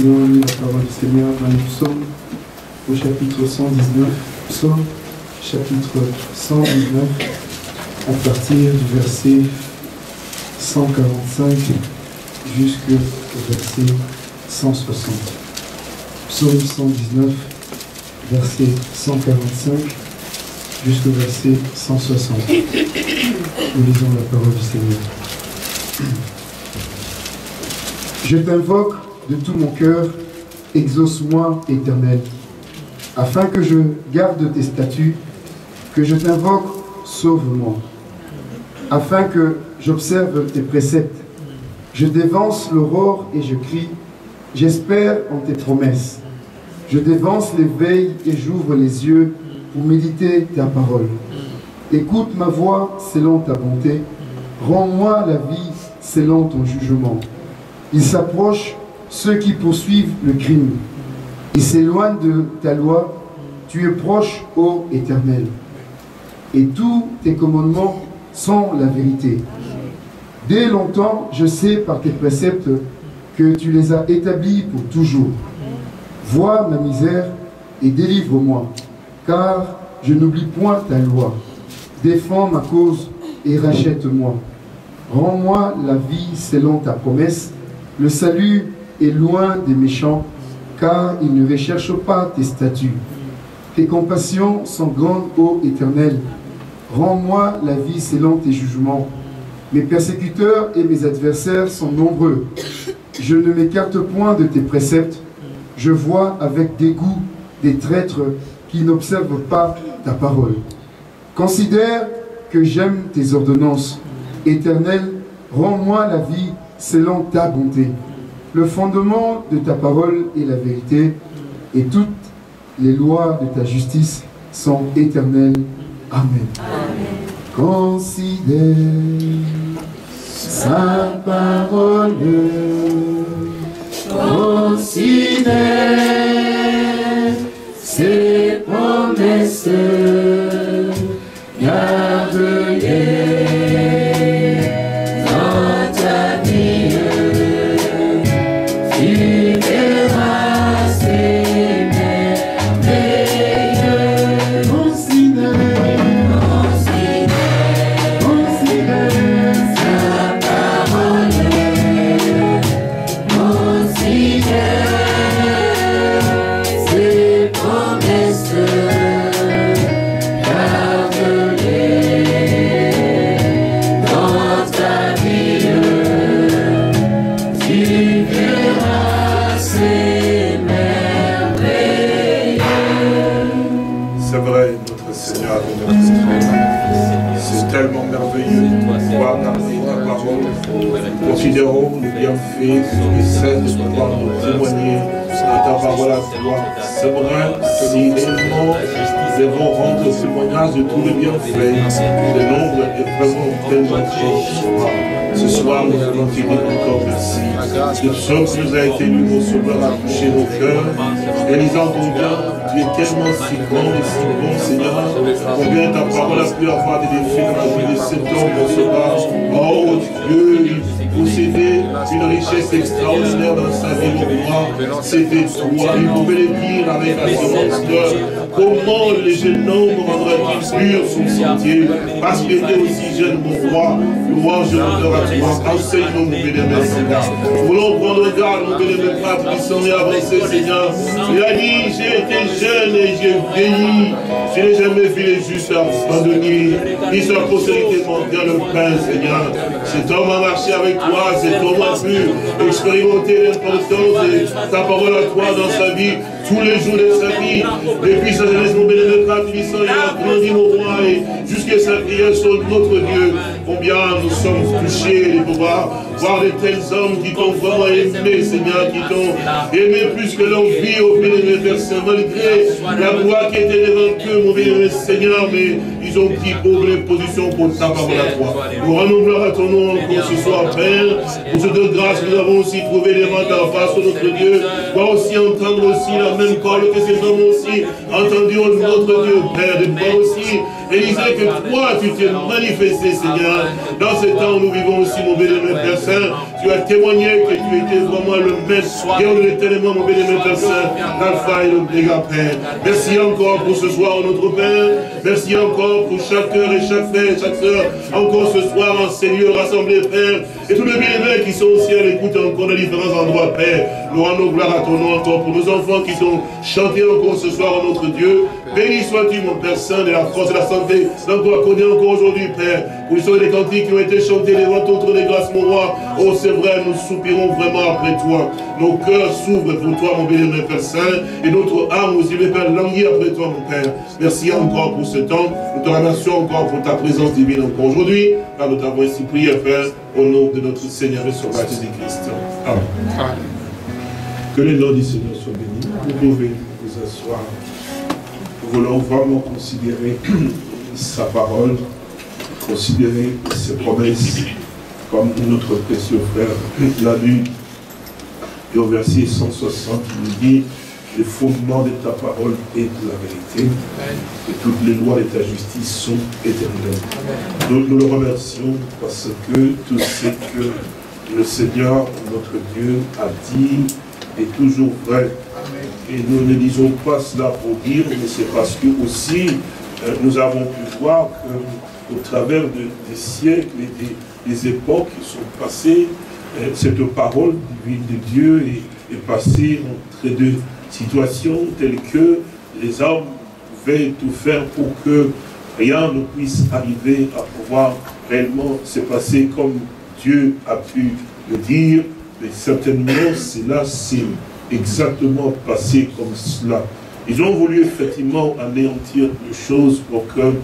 Nous allons la parole du Seigneur dans le psaume au chapitre 119. Psaume chapitre 119 à partir du verset 145 jusqu'au verset 160. Psaume 119, verset 145 jusqu'au verset 160. Nous lisons la parole du Seigneur. Je t'invoque de tout mon cœur, exauce-moi, éternel, afin que je garde tes statuts, que je t'invoque, sauve-moi, afin que j'observe tes préceptes. Je dévance l'aurore et je crie, j'espère en tes promesses. Je dévance les veilles et j'ouvre les yeux pour méditer ta parole. Écoute ma voix selon ta bonté, rends-moi la vie selon ton jugement. Ils s'approchent ceux qui poursuivent le crime. Ils s'éloignent de ta loi. Tu es proche, ô Éternel. Et tous tes commandements sont la vérité. Dès longtemps, je sais par tes préceptes que tu les as établis pour toujours. Vois ma misère et délivre-moi, car je n'oublie point ta loi. Défends ma cause et rachète-moi. Rends-moi la vie selon ta promesse. Le salut est loin des méchants, car ils ne recherchent pas tes statuts. Tes compassions sont grandes, ô Éternel. Rends-moi la vie selon tes jugements. Mes persécuteurs et mes adversaires sont nombreux. Je ne m'écarte point de tes préceptes. Je vois avec dégoût des traîtres qui n'observent pas ta parole. Considère que j'aime tes ordonnances. Éternel, rends-moi la vie selon ta bonté. Le fondement de ta parole est la vérité, et toutes les lois de ta justice sont éternelles. Amen. Considère sa parole. Considère ses promesses. Garde-les Seigneur. C'est tellement merveilleux de pouvoir garder ta parole. Considérons le bienfait et celle de pouvoir nous témoigner de ta parole à toi. C'est vrai, nous devons rendre témoignage de tous les bienfaits, le nombre est vraiment tellement grand ce soir. Nous allons te dire encore merci. De ce qui nous a été lu, mon sauveur, a touché nos cœurs. Réalisant combien tu es tellement si grand et si bon, Seigneur. Combien ta parole a pu avoir des défis dans la vie de cet homme, mon sauveur. Oh Dieu, il possédait une richesse extraordinaire dans sa vie, mon roi. C'était toi. Il pouvait le dire avec assurance de comment le jeune homme rendrait-il pur son sentier. Parce qu'il était aussi jeune, mon roi. Louange et honneur à toi. Enseigne-nous, mon bénémoine, Seigneur. Nous voulons prendre garde, mon bénémoine, Père, qui sont avancés, Seigneur. Il a dit, j'ai été jeune et j'ai vieilli. Je n'ai jamais vu les justes abandonnés, ni sa postérité mendiant le pain, Seigneur. Cet homme a marché avec toi, cet homme a pu expérimenter l'importance de ta parole à toi dans sa vie, tous les jours de sa vie. Depuis sa jeunesse, mon bénémoine, Père, puissant, il a grandi, mon roi, et jusqu'à sa sur notre Dieu. Combien nous sommes touchés de pouvoir voir de tels hommes qui t'ont vraiment aimé, Seigneur, qui t'ont aimé plus que leur vie, au bénémoine, Père Saint, malgré la voix qui était devant eux, mon bénémoine, Seigneur, mais ils ont pris les positions pour ta parole à toi. Nous rendons gloire à ton nom encore ce soir, Père. Pour cette grâce, nous avons aussi trouvé devant ta face, oh notre Dieu. Va aussi entendre aussi la même parole que ces hommes ont aussi entendu, notre Dieu, Père, de pouvoir aussi Et disait que toi, tu t'es manifesté, Seigneur. Dans ce temps où nous vivons aussi, mon bénémoine Père Saint, tu as témoigné que tu étais vraiment le maître. Et on l'éternellement, mon bénémoine Père Saint, l'alpha et Père. Merci encore pour ce soir, notre Père. Merci encore pour chaque cœur et chaque frère et chaque soeur. Encore ce soir, en Seigneur, rassemblé, Père. Et tous les bien qui sont aussi à l'écoute encore dans différents endroits, Père. Nous rendons gloire à ton nom encore pour nos enfants qui sont chantés encore ce soir, notre Dieu. Béni sois-tu, mon Père Saint, de la force et de la santé. D'encore connaît encore aujourd'hui, Père. Pour sont des cantiques qui ont été chantés devant ton trône de grâce, mon roi. Oh, c'est vrai, nous soupirons vraiment après toi. Nos cœurs s'ouvrent pour toi, mon mon Père Saint. Et notre âme aussi, mon Père, languit après toi, mon Père. Merci encore pour ce temps. Nous te remercions encore pour ta présence divine encore aujourd'hui. Car nous t'avons ainsi prié, Père, au nom de notre Seigneur et Sauveur Jésus-Christ. Amen. Que le nom du Seigneur soit béni. Vous pouvez vous asseoir. Nous voulons vraiment considérer sa parole, considérer ses promesses, comme notre précieux frère l'a lu. Et au verset 160, il nous dit, le fondement de ta parole est la vérité, et toutes les lois de ta justice sont éternelles. Nous, nous le remercions parce que tout ce que le Seigneur, notre Dieu, a dit est toujours vrai. Et nous ne disons pas cela pour dire, mais c'est parce que aussi euh, nous avons pu voir qu'au travers des siècles et des, époques qui sont passées, euh, cette parole divine de Dieu est, est passée entre deux situations telles que les hommes pouvaient tout faire pour que rien ne puisse arriver à pouvoir réellement se passer comme Dieu a pu le dire, mais certainement cela s'est exactement passé comme cela. Ils ont voulu effectivement anéantir les choses pour que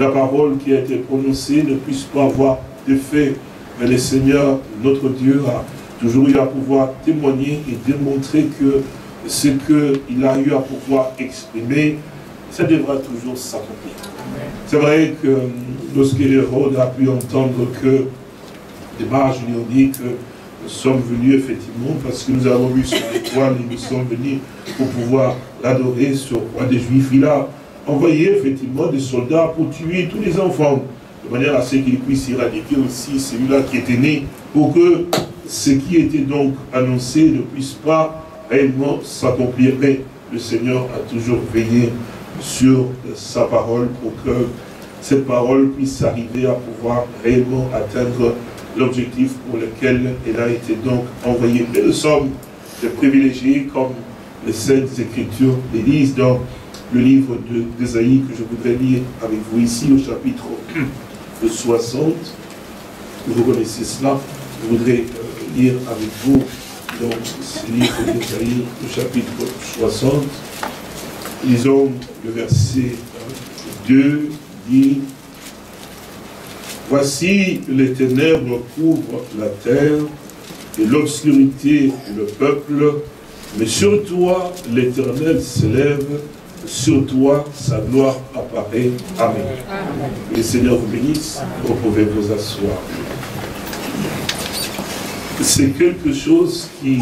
la parole qui a été prononcée ne puisse pas avoir d'effet. Mais le Seigneur, notre Dieu, a toujours eu à pouvoir témoigner et démontrer que ce qu'il a eu à pouvoir exprimer, ça devra toujours s'accomplir. C'est vrai que lorsque Hérode a pu entendre que les mages lui ont dit que nous sommes venus effectivement parce que nous avons vu son étoile et nous sommes venus pour pouvoir l'adorer sur roi des Juifs. Il a envoyé effectivement des soldats pour tuer tous les enfants, de manière à ce qu'il puisse éradiquer aussi celui-là qui était né, pour que ce qui était donc annoncé ne puisse pas réellement s'accomplir. Mais le Seigneur a toujours veillé sur sa parole pour que cette parole puisse arriver à pouvoir réellement atteindre l'objectif pour lequel elle a été donc envoyée. Mais nous sommes des privilégiés comme les Saintes Écritures les disent dans le livre d'Esaïe que je voudrais lire avec vous ici au chapitre 60. Vous connaissez cela. Je voudrais euh, lire avec vous donc livre d'Esaïe, le chapitre 60. Lisons le verset 2 dit Voici les ténèbres couvrent la terre et l'obscurité le peuple, mais sur toi l'Éternel s'élève, sur toi sa gloire apparaît. Amen. Le Seigneur vous bénisse, vous pouvez vous asseoir. C'est quelque chose qui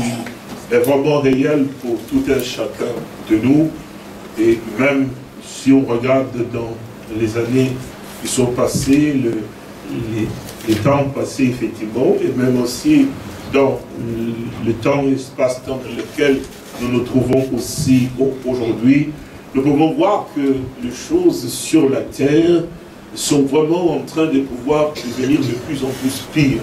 est vraiment réel pour tout un chacun de nous, et même si on regarde dans les années qui sont passées, le, les, temps passés effectivement, et même aussi dans le temps et l'espace-temps dans lequel nous nous trouvons aussi aujourd'hui, nous pouvons voir que les choses sur la terre sont vraiment en train de pouvoir devenir de plus en plus pires.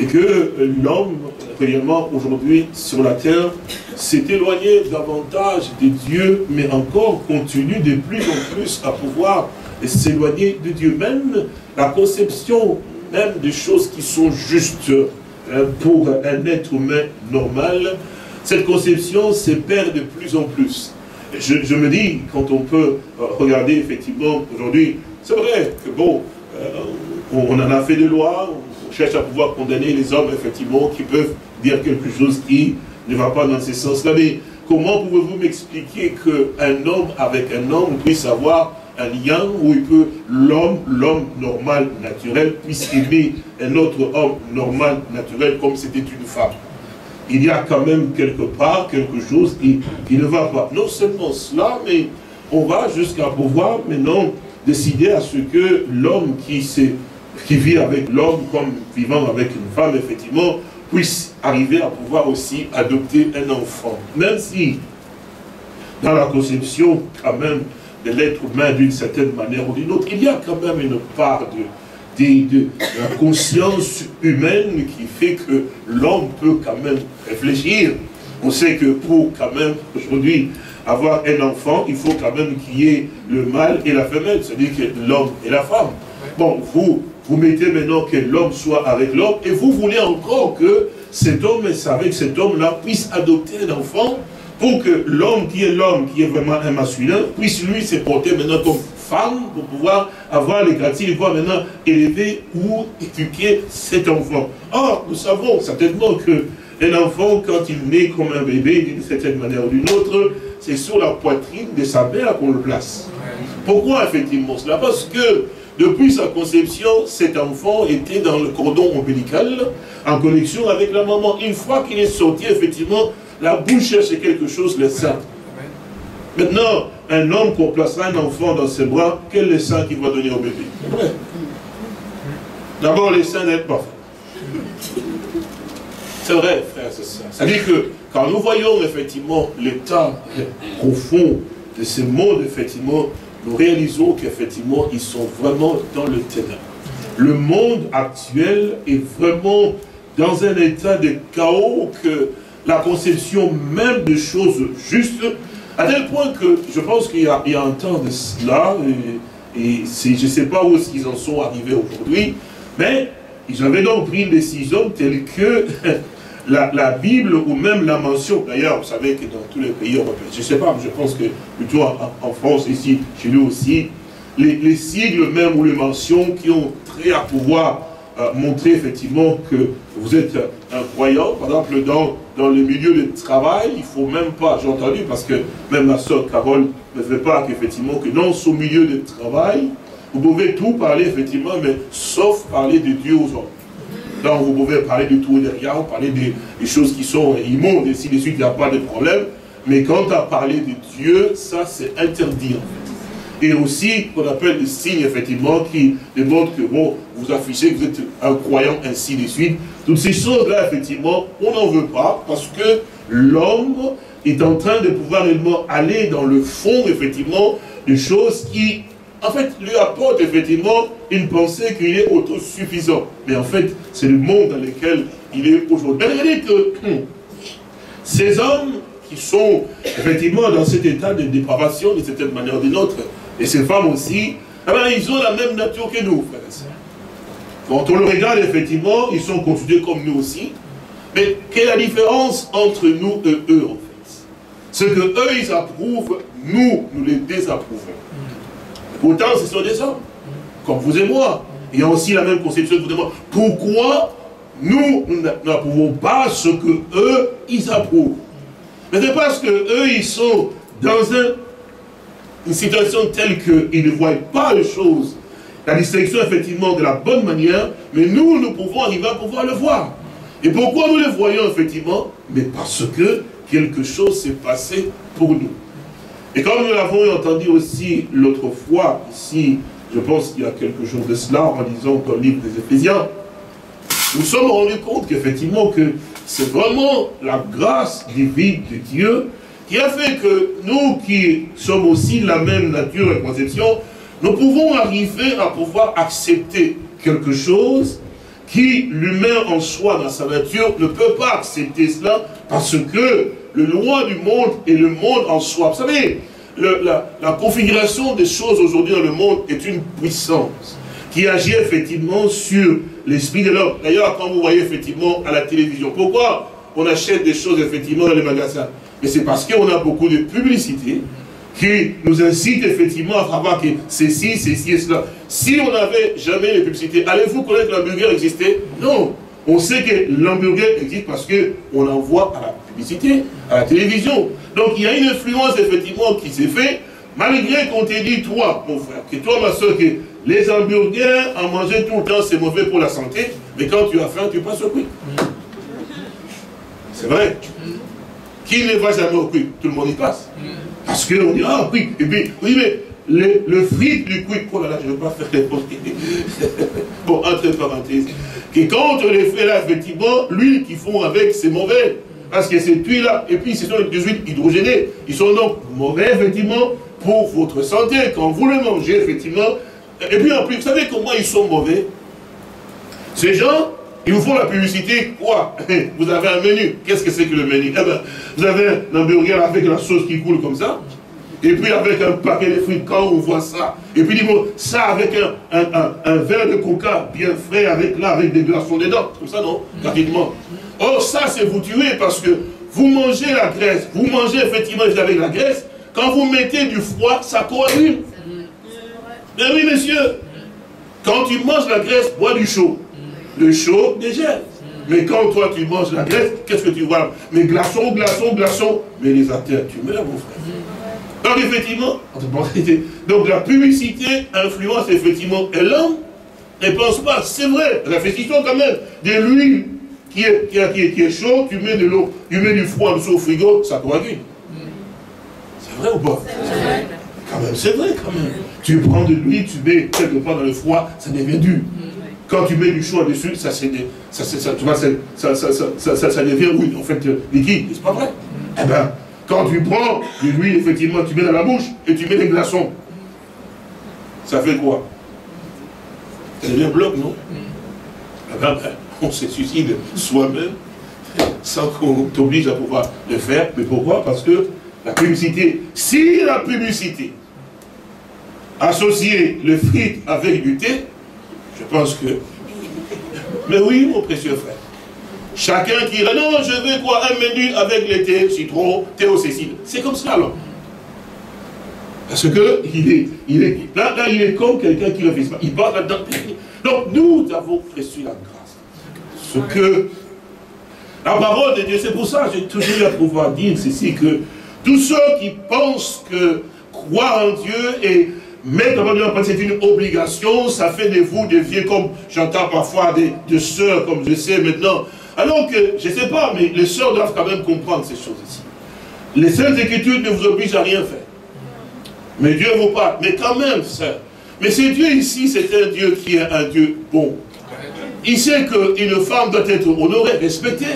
Et que l'homme, réellement aujourd'hui sur la terre, s'est éloigné davantage de Dieu, mais encore continue de plus en plus à pouvoir s'éloigner de Dieu. Même la conception même des choses qui sont justes hein, pour un être humain normal, cette conception se perd de plus en plus. Je, me dis, quand on peut euh, regarder effectivement aujourd'hui, c'est vrai que bon, euh, on, en a fait des lois, on cherche à pouvoir condamner les hommes effectivement qui peuvent dire quelque chose qui ne va pas dans ce sens-là. Mais comment pouvez-vous m'expliquer qu'un homme avec un homme puisse avoir un lien où il peut, l'homme, l'homme normal, naturel, puisse aimer un autre homme normal, naturel, comme c'était une femme? Il y a quand même quelque part quelque chose qui, ne va pas. Non seulement cela, mais on va jusqu'à pouvoir maintenant décidé à ce que l'homme qui, qui vit avec l'homme comme vivant avec une femme, effectivement, puisse arriver à pouvoir aussi adopter un enfant. Même si, dans la conception, quand même, de l'être humain d'une certaine manière ou d'une autre, il y a quand même une part de, de, la conscience humaine qui fait que l'homme peut quand même réfléchir. On sait que pour quand même, aujourd'hui, avoir un enfant, il faut quand même qu'il y ait le mâle et la femelle, c'est-à-dire que l'homme et la femme. Bon, vous, vous mettez maintenant que l'homme soit avec l'homme, et vous voulez encore que cet homme, avec cet homme-là, puisse adopter un enfant pour que l'homme qui est l'homme, qui est vraiment un masculin, puisse lui se porter maintenant comme femme pour pouvoir avoir les gratuits, pouvoir maintenant élever ou éduquer cet enfant. Or, nous savons certainement que un enfant, quand il naît comme un bébé, d'une certaine manière ou d'une autre, c'est sur la poitrine de sa mère qu'on le place. Pourquoi effectivement cela? Parce que depuis sa conception, cet enfant était dans le cordon ombilical, en connexion avec la maman. Une fois qu'il est sorti, effectivement, la bouche cherche quelque chose, le sein. Maintenant, un homme pour placer un enfant dans ses bras, quel est le sein qu'il va donner au bébé? D'abord, les seins n'aident pas. C'est vrai, frère, c'est ça. C'est-à-dire que quand nous voyons effectivement l'état profond de ce monde, effectivement, nous réalisons qu'effectivement, ils sont vraiment dans le ténèbre. Le monde actuel est vraiment dans un état de chaos que la conception même des choses justes, à tel point que je pense qu'il y, a un temps de cela, et, et je ne sais pas où est-ce en sont arrivés aujourd'hui, mais ils avaient donc pris une décision telle que la, Bible ou même la mention, d'ailleurs, vous savez que dans tous les pays européens, je ne sais pas, je pense que plutôt en, France, ici, chez nous aussi, les, sigles même ou les mentions qui ont trait à pouvoir euh, montrer effectivement que vous êtes un croyant, par exemple, dans, dans le milieu de travail, il ne faut même pas, j'ai entendu, parce que même ma soeur Carole ne fait pas qu'effectivement, que dans ce milieu de travail, vous pouvez tout parler, effectivement, mais sauf parler de Dieu aux hommes. Donc vous pouvez parler de tout et de rien, parler des, choses qui sont immondes, et si de suite il n'y a pas de problème. Mais quand à parler de Dieu, ça c'est interdit en fait. Et aussi, qu'on appelle des signes, effectivement, qui démontrent que, bon, vous affichez que vous êtes un croyant, ainsi de suite. Toutes ces choses-là, effectivement, on n'en veut pas, parce que l'homme est en train de pouvoir réellement aller dans le fond, effectivement, des choses qui en fait, lui apporte effectivement une pensée qu'il est autosuffisant. Mais en fait, c'est le monde dans lequel il est aujourd'hui. Regardez que ces hommes qui sont effectivement dans cet état de dépravation, de cette manière ou d'une autre, et ces femmes aussi, eh ben, ils ont la même nature que nous, frères et sœurs. Quand on le regarde, effectivement, ils sont considérés comme nous aussi. Mais quelle est la différence entre nous et eux, en fait? Ce que eux, ils approuvent, nous, nous les désapprouvons. Pourtant, ce sont des hommes, comme vous et moi. Il y a aussi la même conception que vous et moi. Pourquoi nous n'approuvons pas ce que eux, ils approuvent? Mais c'est parce que eux, ils sont dans une situation telle qu'ils ne voient pas les choses, la distinction effectivement de la bonne manière, mais nous, nous pouvons arriver à pouvoir le voir. Et pourquoi nous le voyons effectivement? Mais parce que quelque chose s'est passé pour nous. Et comme nous l'avons entendu aussi l'autre fois, ici, je pense qu'il y a quelques jours de cela, en lisant dans le livre des Éphésiens, nous sommes rendus compte qu'effectivement que c'est vraiment la grâce divine de Dieu qui a fait que nous qui sommes aussi la même nature et conception, nous pouvons arriver à pouvoir accepter quelque chose qui l'humain en soi, dans sa nature, ne peut pas accepter cela parce que le loi du monde et le monde en soi. Vous savez, la, configuration des choses aujourd'hui dans le monde est une puissance qui agit effectivement sur l'esprit de l'homme. D'ailleurs, quand vous voyez effectivement à la télévision, pourquoi on achète des choses effectivement dans les magasins? Mais c'est parce qu'on a beaucoup de publicité qui nous incite effectivement à savoir que ceci, ceci et cela. Si on n'avait jamais les publicités, allez-vous connaître que l'hamburger existait Non. On sait que l'hamburger existe parce qu'on en voit à la publicité, à la télévision. Donc il y a une influence effectivement qui s'est faite, malgré qu'on t'ait dit, toi, mon frère, que toi, ma soeur, que les hamburgers, en manger tout le temps, c'est mauvais pour la santé, mais quand tu as faim, tu passes au prix. C'est vrai. Qui ne va jamais au prix? Tout le monde y passe. Parce qu'on dit, ah oui, et puis, oui, mais le, le du quick, oh là là, je ne veux pas faire les Bon, entre parenthèses, que quand on les fait là, effectivement, l'huile qu'ils font avec, c'est mauvais. Parce que cette huile-là, et puis ce sont des huiles hydrogénées. Ils sont donc mauvais, effectivement, pour votre santé. Quand vous les mangez, effectivement. Et puis en plus, vous savez comment ils sont mauvais? Ces gens, ils vous font la publicité, quoi? Vous avez un menu. Qu'est-ce que c'est que le menu? Eh bien, vous avez un hamburger avec la sauce qui coule comme ça. Et puis avec un paquet de fruits, quand on voit ça, et puis dis-moi, ça avec un, un, verre de coca bien frais, avec là, avec des glaçons dedans, comme ça, non Gratuitement. Or, ça, c'est vous tuer parce que vous mangez la graisse, vous mangez effectivement avec la graisse, quand vous mettez du froid, ça coagule. Mais oui, monsieur, quand tu manges la graisse, bois du chaud. Le chaud dégèle. Mais quand toi tu manges la graisse, qu'est-ce que tu vois? Mais glaçons, glaçons, glaçons. Mais les artères, tu meurs, mon frère. Donc effectivement, donc la publicité influence effectivement l'homme ne pense pas. C'est vrai, réfléchissons quand même. De l'huile qui est, qui, est, qui, est, chaud, tu mets de l'eau, tu mets du froid au frigo, ça coagule. C'est vrai ou pas? Quand même, c'est vrai quand même. Tu prends de l'huile, tu mets quelque part dans le froid, ça devient dur. Quand tu mets du chaud dessus, ça, ça, ça, ça, ça, ça, ça, devient oui, en fait liquide. C'est pas vrai? Eh bien, quand tu prends de l'huile, effectivement, tu mets dans la bouche et tu mets des glaçons. Ça fait quoi? Ça devient bloc, non? On se suicide soi-même sans qu'on t'oblige à pouvoir le faire. Mais pourquoi? Parce que la publicité, si la publicité associait le frites avec du thé, je pense que... Mais oui, mon précieux frère. Chacun qui dirait, non, je veux quoi, un menu avec le thé, citron, thé au Cécile. C'est comme ça, alors. Parce que il est, il est, là, là, il est comme quelqu'un qui ne fait pas. Il parle là-dedans. Donc, nous avons reçu la grâce. Ce que la parole de Dieu, c'est pour ça que j'ai toujours à pouvoir dire ceci, que tous ceux qui pensent que croire en Dieu et mettre en Dieu, c'est une obligation, ça fait de vous des vieux comme j'entends parfois des, des sœurs, comme je sais maintenant, alors que, je ne sais pas, mais les sœurs doivent quand même comprendre ces choses ici. Les saintes écritures ne vous obligent à rien faire. Mais Dieu vous parle. Mais quand même, sœur. Mais ce Dieu ici, c'est un Dieu qui est un Dieu bon. Il sait qu'une femme doit être honorée, respectée.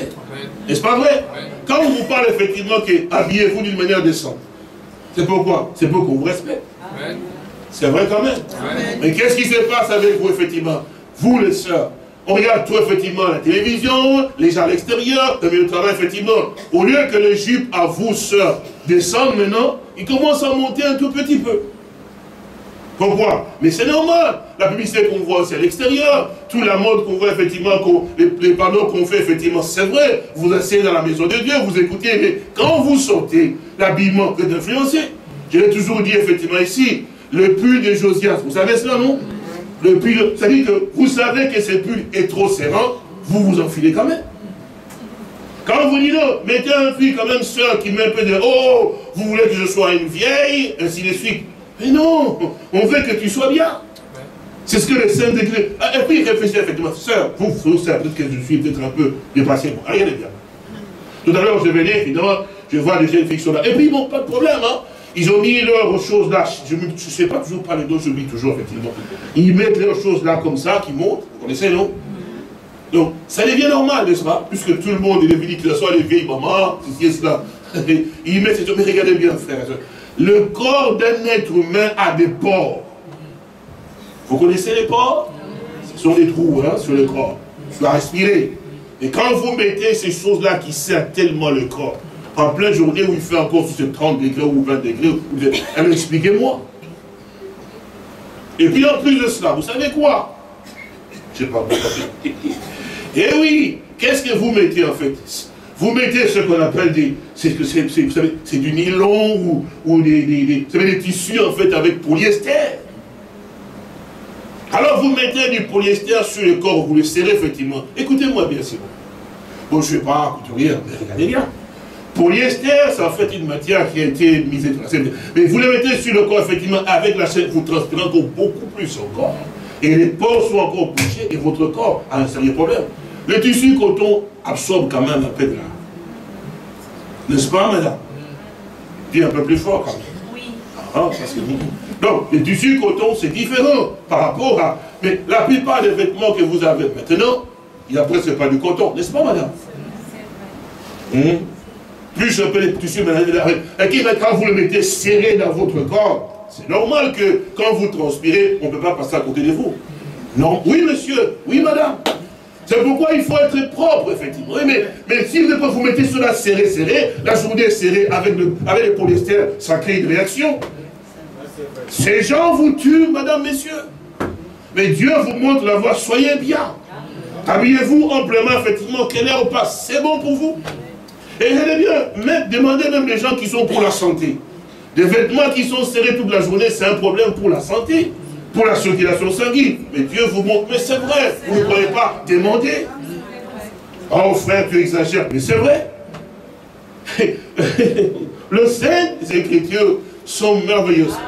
N'est-ce pas vrai? Quand on vous parle effectivement que habillez-vous d'une manière décente, c'est pourquoi? C'est pour qu'on vous respecte. C'est vrai quand même. Mais qu'est-ce qui se passe avec vous, effectivement? Vous, les sœurs, on regarde tout effectivement la télévision, les gens à l'extérieur, le travail effectivement. Au lieu que les jupes à vous, sœurs, descendent maintenant, ils commencent à monter un tout petit peu. Pourquoi? Mais c'est normal. La publicité qu'on voit aussi à l'extérieur, toute la mode qu'on voit effectivement, les, les, panneaux qu'on fait effectivement, c'est vrai. Vous asseyez dans la maison de Dieu, vous écoutez, mais quand vous sortez, l'habillement peut influencer. Je l'ai toujours dit effectivement ici, le pull de Josias, vous savez cela, non? Le c'est-à-dire que vous savez que ce pull est trop serrant, vous vous enfilez quand même. Quand vous dites non, mettez un pull quand même soeur qui met un peu de oh, vous voulez que je sois une vieille, ainsi de suite. Mais non, on veut que tu sois bien. C'est ce que les saints déclarent. Ah, et puis réfléchissez effectivement, sœur, vous, vous sœur, peut-être que je suis peut-être un peu dépassé. rien n'est bien. Tout à l'heure, je venais, évidemment, je vois des jeunes filles là. Et puis, bon, pas de problème, hein. Ils ont mis leurs choses là, je ne sais pas toujours parler d'autres, je dis toujours effectivement. Ils mettent leurs choses là comme ça, qui montent, vous connaissez, non? Donc, ça devient normal, n'est-ce pas? Puisque tout le monde est devenu, que ce soit les vieilles mamans, ceci et cela. Ils mettent ces choses, mais regardez bien, frère. Le corps d'un être humain a des pores. Vous connaissez les pores? Ce sont des trous hein, sur le corps. Tu dois respirer. Et quand vous mettez ces choses-là qui servent tellement le corps, en pleine journée où il fait encore 30 degrés ou 20 degrés, elle expliquez-moi. Et puis en plus de cela, vous savez quoi? Je sais pas. Eh oui, qu'est-ce que vous mettez en fait? Vous mettez ce qu'on appelle des... C'est du nylon ou, ou des, des, des tissus en fait avec polyester. Alors vous mettez du polyester sur le corps, vous le serrez effectivement. Écoutez-moi bien, c'est bon. Bon, je ne suis pas couturière, mais regardez bien. Polyester, c'est en fait une matière qui a été mise la. Mais vous le mettez sur le corps, effectivement, avec la chaîne, vous transpirez encore beaucoup plus encore. Et les pores sont encore bouchés et votre corps a un sérieux problème. Le tissu coton absorbe quand même un peu de l'air. N'est-ce pas, madame? Puis un peu plus fort quand même. Oui. Hein, parce que Donc, le tissu coton, c'est différent par rapport à... Mais la plupart des vêtements que vous avez maintenant, il n'y a presque pas du coton, n'est-ce pas, madame? Hum? Plus un peu les tissus, et quand vous le mettez serré dans votre corps, c'est normal que quand vous transpirez, on ne peut pas passer à côté de vous. Non, oui monsieur, oui madame. C'est pourquoi il faut être propre, effectivement. mais, mais si vous, vous mettez cela serré, serré, la journée serrée avec le, avec le polyester, ça crée une réaction. Ces gens vous tuent, madame, messieurs. Mais Dieu vous montre la voie, soyez bien. Habillez-vous amplement, effectivement, quelle heure passe, c'est bon pour vous? Et allez bien, même, demandez même les gens qui sont pour la santé. Des vêtements qui sont serrés toute la journée, c'est un problème pour la santé pour la circulation sanguine. Mais Dieu vous montre, mais c'est vrai, vous ne croyez pas, demandez. Oh frère, tu exagères, mais c'est vrai. Le Saint, les Écritures sont merveilleuses.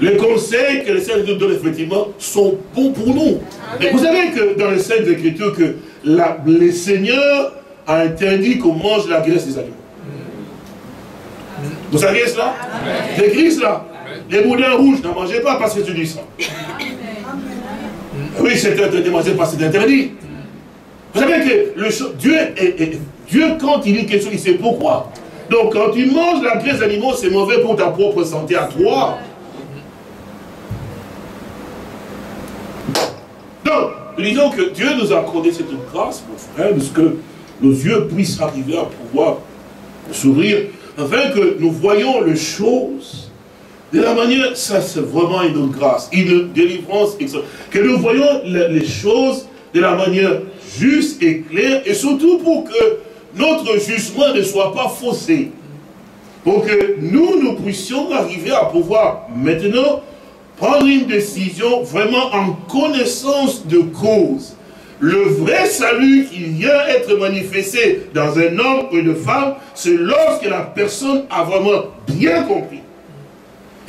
Les conseils que les Saintes Écritures donnent effectivement sont bons pour nous. Et vous savez que dans les Saintes Écritures, que la, le Seigneur a interdit qu'on mange la graisse des animaux. Vous saviez cela? J'ai écrit cela. Les boudins rouges, n'en mangez pas parce que tu dis ça. Oui, c'est interdit, parce que c'est interdit. Vous savez que le, Dieu, est, Dieu, quand il dit quelque chose, il sait pourquoi. Donc, quand tu manges la graisse d'animaux, c'est mauvais pour ta propre santé à toi. Donc, disons que Dieu nous a accordé cette grâce, mon frère, parce que nos yeux puissent arriver à pouvoir s'ouvrir, afin que nous voyons les choses de la manière, ça c'est vraiment une grâce, une délivrance, que nous voyons les choses de la manière juste et claire, et surtout pour que notre jugement ne soit pas faussé. Pour que nous, nous puissions arriver à pouvoir maintenant prendre une décision vraiment en connaissance de cause. Le vrai salut qui vient être manifesté dans un homme ou une femme, c'est lorsque la personne a vraiment bien compris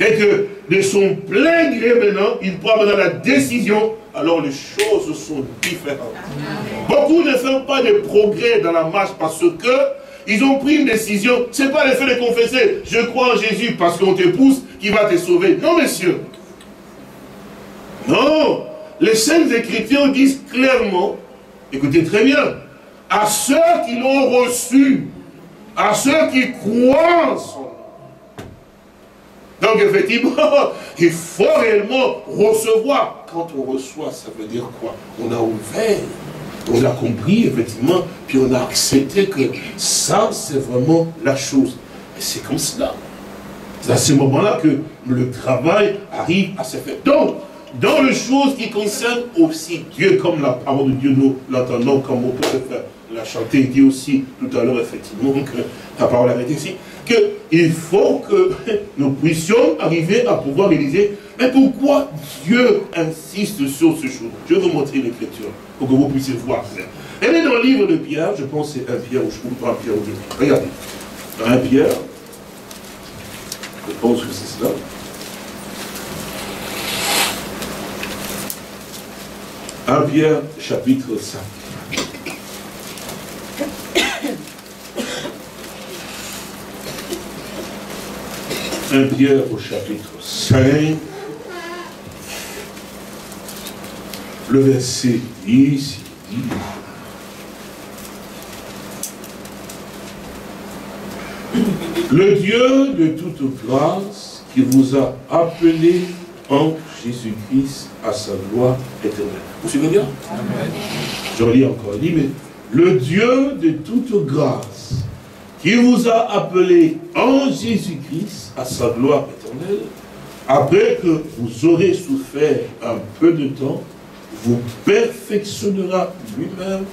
et que de son plein gré maintenant, il prend maintenant la décision, alors les choses sont différentes. Beaucoup ne font pas de progrès dans la marche parce que ils ont pris une décision. Ce n'est pas le fait de confesser, je crois en Jésus parce qu'on te pousse, qui va te sauver. Non, messieurs. Non. Les Saintes Écritures disent clairement, écoutez très bien, à ceux qui l'ont reçu, à ceux qui croient en son donc effectivement, il faut réellement recevoir. Quand on reçoit, ça veut dire quoi? On a ouvert, on a compris effectivement, puis on a accepté que ça, c'est vraiment la chose. Et c'est comme cela. C'est à ce moment-là que le travail arrive à se faire. Donc, dans les choses qui concernent aussi Dieu, comme la parole de Dieu, nous l'entendons comme on peut faire la chanter, dit aussi tout à l'heure, effectivement, que la parole avait dit ici, qu'il faut que nous puissions arriver à pouvoir réaliser, mais pourquoi Dieu insiste sur ce jour Je vais vous montrer l'écriture, pour que vous puissiez voir Elle est dans le livre de Pierre, je pense c'est un Pierre, ou je ne pas un Pierre ou. Regardez, un Pierre, je pense que c'est cela. Un Pierre, chapitre 5. 1 Pierre au chapitre 5, le verset 10, il dit Le Dieu de toute grâce qui vous a appelé en Jésus-Christ à sa gloire éternelle. Vous suivez bien Amen. Je relis encore, il dit, mais le Dieu de toute grâce qui vous a appelé en Jésus-Christ à sa gloire éternelle, après que vous aurez souffert un peu de temps, vous perfectionnera lui-même,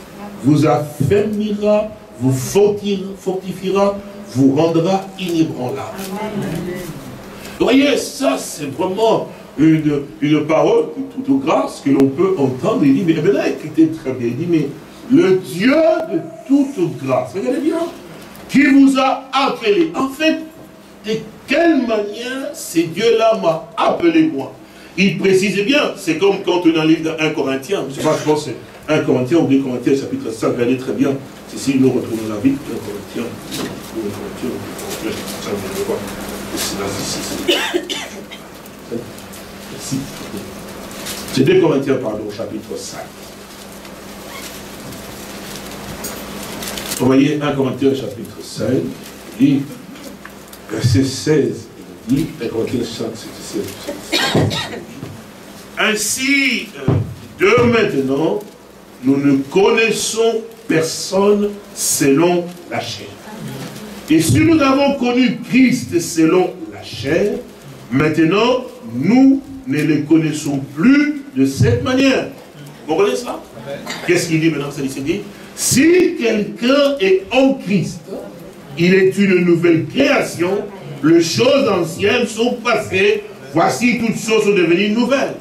vous affermira, vous fortifiera, vous rendra inébranlable. Vous voyez, ça c'est vraiment une, une parole toute grâce que l'on peut entendre. Il dit, mais là, écoutez très bien, il dit, mais le Dieu de toute grâce, regardez bien, qui vous a appelé. En fait, de quelle manière ces dieux-là m'a appelé moi? Il précise bien, c'est comme quand on a livre dans 1 Corinthiens, je sais pas, je pense c'est 1 Corinthiens ou 2 Corinthiens, chapitre 5, regardez très bien, c'est si nous retrouvons la Bible, 1 Corinthiens, 2 Corinthiens, ça. C'est 2 Corinthiens, pardon, chapitre 5. Vous voyez 1 Corinthiens chapitre 5, dit, verset 16, il dit, 1 Corinthiens 5, 16. Ainsi, euh, de maintenant, nous ne connaissons personne selon la chair. Et si nous avons connu Christ selon la chair, maintenant nous ne le connaissons plus de cette manière. Vous comprenez ça Qu'est-ce qu'il dit maintenant Il dit, si quelqu'un est en Christ, il est une nouvelle création, les choses anciennes sont passées, voici toutes choses sont devenues nouvelles.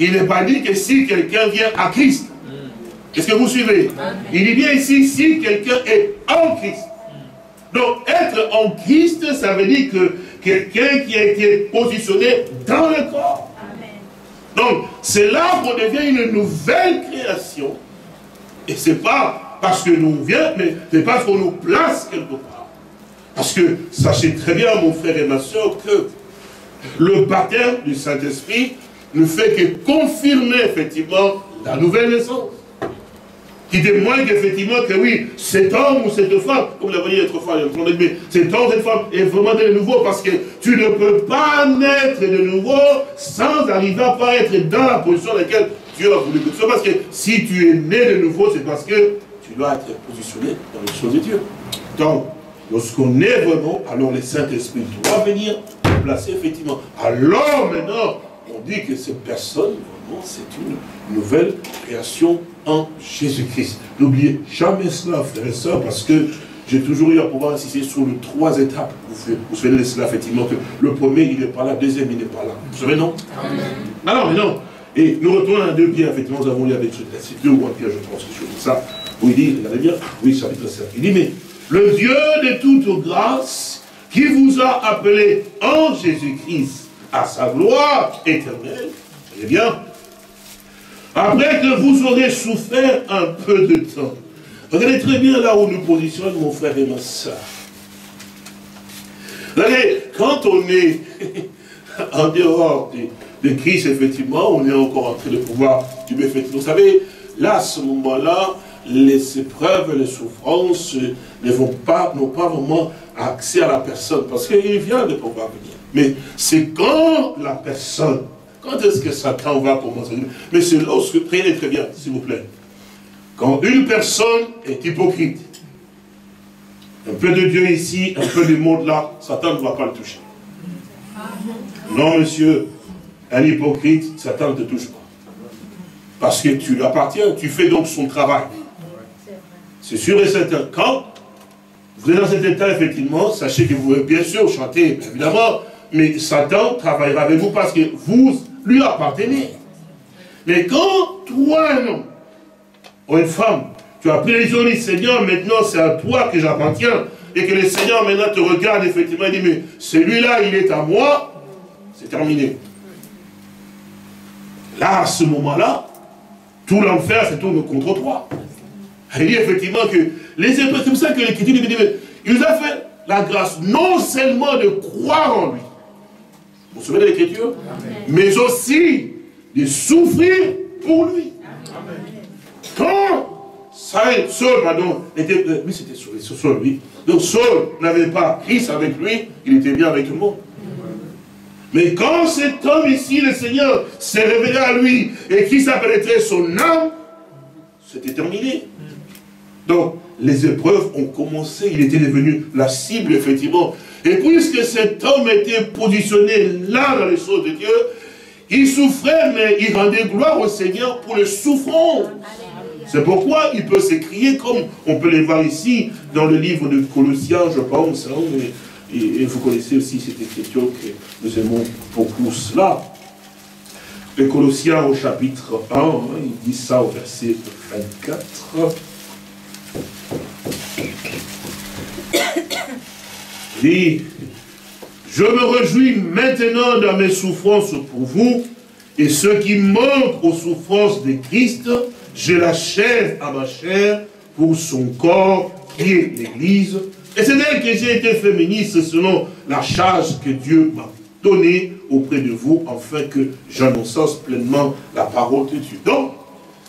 Il n'est pas dit que si quelqu'un vient à Christ, est-ce que vous suivez? Il dit bien ici, si quelqu'un est en Christ. Donc, être en Christ, ça veut dire que quelqu'un qui a été positionné dans le corps. Donc, c'est là qu'on devient une nouvelle création. Et ce n'est pas parce que nous vient, mais c'est parce qu'on nous place quelque part. Parce que, sachez très bien, mon frère et ma soeur, que le baptême du Saint-Esprit ne fait que confirmer effectivement la nouvelle naissance qui témoigne qu'effectivement que oui, cet homme ou cette femme, comme vous l'avez dit autrefois, cet homme, cette femme est vraiment de nouveau parce que tu ne peux pas naître de nouveau sans arriver à pas être dans la position dans laquelle tu as voulu que tu sois. Parce que si tu es né de nouveau, c'est parce que tu dois être positionné dans les choses de Dieu. Donc, lorsqu'on est vraiment, alors le Saint-Esprit doit venir placer effectivement. Alors maintenant, on dit que cette personne, c'est une nouvelle création en Jésus-Christ. N'oubliez jamais cela, frères et sœurs, parce que j'ai toujours eu à pouvoir insister sur les trois étapes. Vous vous souvenez de cela, effectivement, que le premier, il n'est pas là, le deuxième, il n'est pas là. Vous savez, non? Ah non, mais non. Et nous retournons à deux pierres, effectivement, nous avons lu avec c'est deux ou un pierre, je pense que c'est ça, où il dit, regardez bien, oui, chapitre 7, il dit, mais le Dieu de toute grâce, qui vous a appelé en Jésus-Christ à sa gloire éternelle, voyez bien, après que vous aurez souffert un peu de temps. Regardez très bien là où nous positionnons mon frère et ma soeur. Regardez, quand on est en dehors de, Christ, effectivement, on est encore en train de pouvoir du Vous savez, là, à ce moment-là, les épreuves, les souffrances ne vont pas, n'ont pas vraiment accès à la personne, parce qu'il vient de pouvoir venir. Mais c'est quand la personne quand est-ce que Satan va commencer Mais c'est lorsque, prenez très bien, s'il vous plaît. Quand une personne est hypocrite, un peu de Dieu ici, un peu du monde là, Satan ne va pas le toucher. Non, monsieur, un hypocrite, Satan ne te touche pas. Parce que tu lui tu fais donc son travail. C'est sûr et certain. Quand vous êtes dans cet état, effectivement, sachez que vous bien sûr chanter, évidemment, mais Satan travaillera avec vous parce que vous lui appartenait. Mais quand toi, un homme, ou une femme, tu as pris les journées, Seigneur, maintenant c'est à toi que j'appartiens, et que le Seigneur maintenant te regarde effectivement et dit, mais celui-là, il est à moi, c'est terminé. Là, à ce moment-là, tout l'enfer se tourne contre toi. Il dit effectivement que les épreuves, c'est pour ça que l'Écriture dit, il nous a fait la grâce non seulement de croire en lui, vous vous souvenez de l'écriture Mais aussi de souffrir pour lui. Quand Saul, pardon, était, euh, mais c'était Saul, lui. Donc Saul n'avait pas Christ avec lui, il était bien avec tout le monde. Mais quand cet homme ici, le Seigneur, s'est révélé à lui et qui s'appelait son âme, c'était terminé. Donc, les épreuves ont commencé, il était devenu la cible, effectivement, et puisque cet homme était positionné là dans les choses de Dieu, il souffrait, mais il rendait gloire au Seigneur pour le souffrant. C'est pourquoi il peut s'écrier, comme on peut les voir ici, dans le livre de Colossiens, je pense, hein, et, vous connaissez aussi cette écriture que nous aimons beaucoup cela. Les Colossiens au chapitre 1, hein, il dit ça au verset 24. Dit, je me réjouis maintenant dans mes souffrances pour vous, et ce qui manque aux souffrances de Christ, je l'achève à ma chair pour son corps qui est l'Église, Et c'est d'elle que j'ai été féministe selon la charge que Dieu m'a donnée auprès de vous, afin que j'annonce pleinement la parole de Dieu. Donc,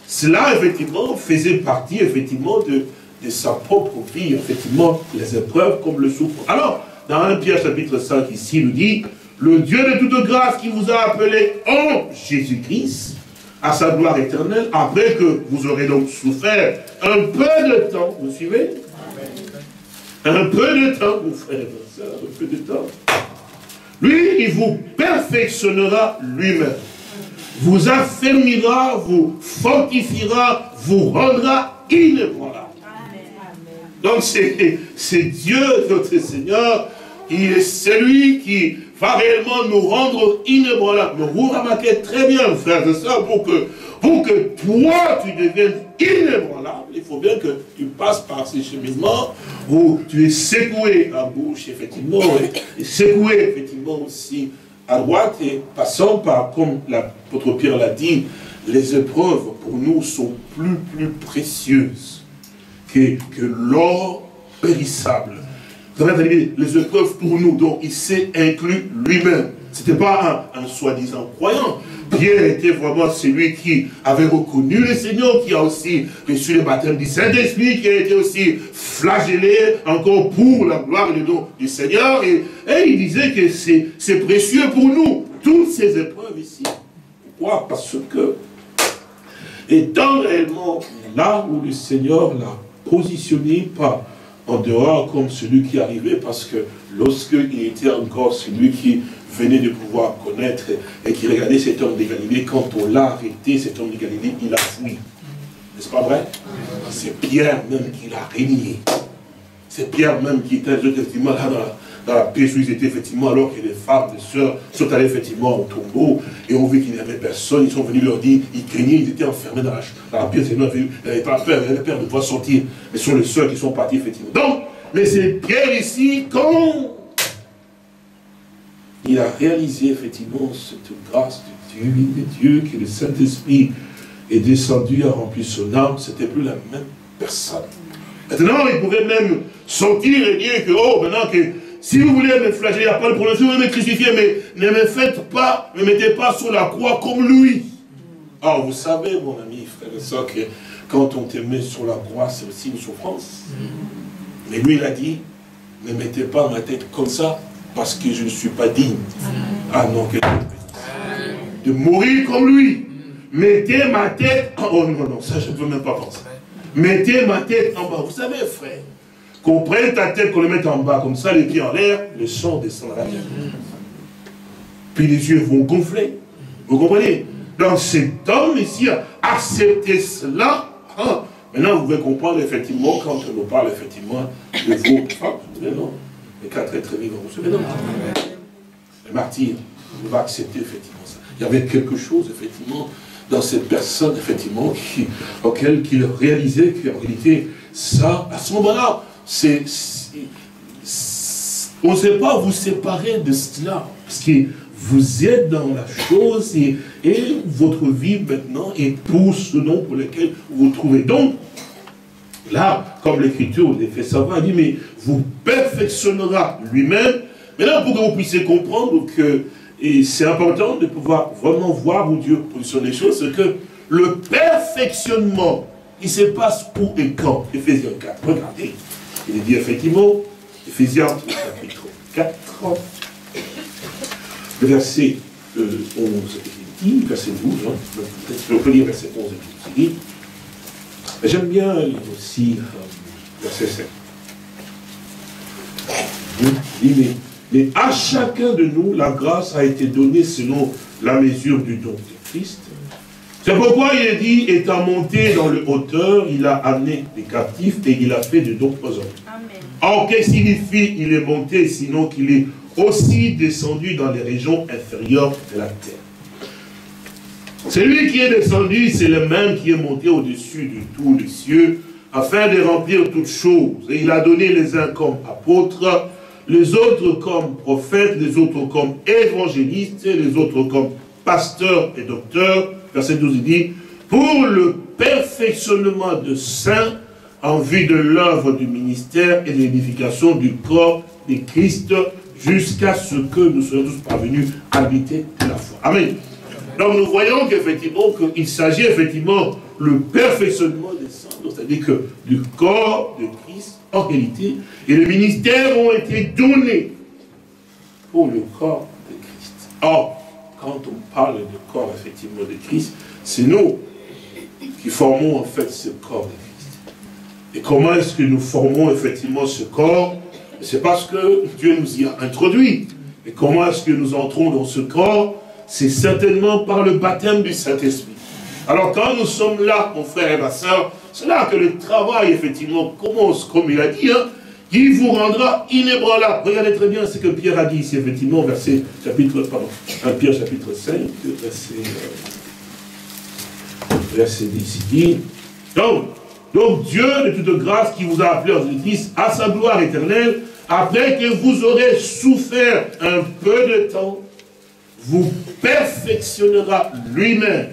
cela, effectivement, faisait partie, effectivement, de, de sa propre vie, effectivement, les épreuves comme le souffre. Alors, dans 1 Pierre chapitre 5, ici, il nous dit, le Dieu de toute grâce qui vous a appelé en Jésus-Christ, à sa gloire éternelle, après que vous aurez donc souffert un peu de temps, vous suivez? Un peu de temps, vous frères et un peu de temps. Lui, il vous perfectionnera lui-même, vous affermira, vous fortifiera, vous rendra inébranlable. Donc c'est Dieu, notre Seigneur, il est celui qui va réellement nous rendre inébranlables. Mais vous remarquez très bien, frères et sœurs, pour que, pour que toi, tu deviennes inébranlable, il faut bien que tu passes par ces cheminements où tu es secoué à gauche, effectivement, et, secoué, effectivement, aussi à droite, et passant par, comme l'apôtre Pierre l'a dit, les épreuves pour nous sont plus, plus précieuses que, l'or périssable les épreuves pour nous, donc il s'est inclus lui-même. Ce n'était pas un, soi-disant croyant. Pierre était vraiment celui qui avait reconnu le Seigneur, qui a aussi reçu le baptême du Saint-Esprit, qui a été aussi flagellé encore pour la gloire et le nom du Seigneur. Et, il disait que c'est précieux pour nous, toutes ces épreuves ici. Pourquoi? Parce que, étant réellement là où le Seigneur l'a positionné par en dehors comme celui qui arrivait parce que lorsqu'il était encore celui qui venait de pouvoir connaître et qui regardait cet homme de Galilée, quand on l'a arrêté, cet homme de Galilée, il a fui. N'est-ce pas vrai? C'est Pierre même qui l'a régné. C'est Pierre même qui était effectivement là dans la, la ils étaient effectivement, alors que les femmes, les sœurs sont allées effectivement au tombeau et ont vu qu'il n'y avait personne. Ils sont venus leur dire, ils craignaient, ils étaient enfermés dans la, dans la pièce. Ils n'avaient pas peur, ils avaient peur de pouvoir sortir. Mais ce sont les sœurs qui sont parties effectivement. Donc, mais c'est Pierre ici, quand il a réalisé effectivement cette grâce de Dieu, de Dieu, que le Saint-Esprit est descendu, a rempli son âme, c'était plus la même personne. Maintenant, il pouvait même sortir et dire que, oh, maintenant que si vous voulez me flageller, il n'y a pas de problème. Si vous voulez me crucifier, mais ne me faites pas, ne me mettez pas sur la croix comme lui. Ah, vous savez, mon ami, frère et soeur, que quand on te met sur la croix, c'est aussi une souffrance. Mais lui, il a dit, ne mettez pas ma tête comme ça, parce que je ne suis pas digne. Ah non, que de mourir comme lui. Mettez ma tête en... Oh non, non, ça je ne veux même pas penser. Mettez ma tête en bas. Vous savez, frère, qu'on prenne ta tête, qu'on le mette en bas, comme ça, les pieds en l'air, le sang descend à la terre. Puis les yeux vont gonfler. Vous comprenez? Donc cet homme ici a accepté cela. Hein? Maintenant, vous pouvez comprendre effectivement, quand on nous parle effectivement de vos Les quatre êtres vivants, vous savez, non Le martyr, il va accepter effectivement ça. Il y avait quelque chose, effectivement, dans cette personne, effectivement, qui, auquel il réalisait qu'en réalité, ça, à ce moment-là, on ne sait pas vous séparer de cela, parce que vous êtes dans la chose et, votre vie maintenant est pour ce nom pour lequel vous vous trouvez. Donc, là, comme l'Écriture l'a fait savoir, dit, mais vous perfectionnera lui-même. Maintenant, pour que vous puissiez comprendre que c'est important de pouvoir vraiment voir où Dieu positionne les choses, c'est que le perfectionnement, il se passe où et quand? Éphésiens 4. Regardez. Il est dit effectivement, Ephésiens chapitre 4, le verset 11 et dit, verset 12, hein, je peux lire verset 11 et 12, J'aime bien aussi euh, verset 7. Il dit, mais, mais à chacun de nous, la grâce a été donnée selon la mesure du don de Christ. C'est pourquoi il est dit, étant monté dans le hauteur, il a amené les captifs et il a fait de d'autres hommes. Alors, qu'est-ce signifie il est monté, sinon qu'il est aussi descendu dans les régions inférieures de la terre Celui qui est descendu, c'est le même qui est monté au-dessus de tous les cieux, afin de remplir toutes choses. Et il a donné les uns comme apôtres, les autres comme prophètes, les autres comme évangélistes, les autres comme pasteurs et docteurs, verset 12, il dit, pour le perfectionnement de saints, en vue de l'œuvre du ministère et de l'édification du corps de Christ jusqu'à ce que nous soyons tous parvenus à habiter la foi. Amen. Donc nous voyons qu'effectivement, qu'il s'agit effectivement le perfectionnement des saints, c'est-à-dire que du corps de Christ en réalité, et les ministères ont été donnés pour le corps de Christ. Or, quand on parle du corps effectivement de Christ, c'est nous qui formons en fait ce corps de Christ. Et comment est-ce que nous formons effectivement ce corps? C'est parce que Dieu nous y a introduit. Et comment est-ce que nous entrons dans ce corps? C'est certainement par le baptême du Saint-Esprit. Alors quand nous sommes là, mon frère et ma soeur, c'est là que le travail, effectivement, commence, comme il a dit, hein, qui vous rendra inébranlable. Regardez très bien ce que Pierre a dit ici, effectivement, verset, chapitre, pardon, 1 Pierre chapitre 5, verset, euh, verset 10, dit, donc, donc Dieu de toute grâce qui vous a appelé en Christ à sa gloire éternelle, après que vous aurez souffert un peu de temps, vous perfectionnera lui-même,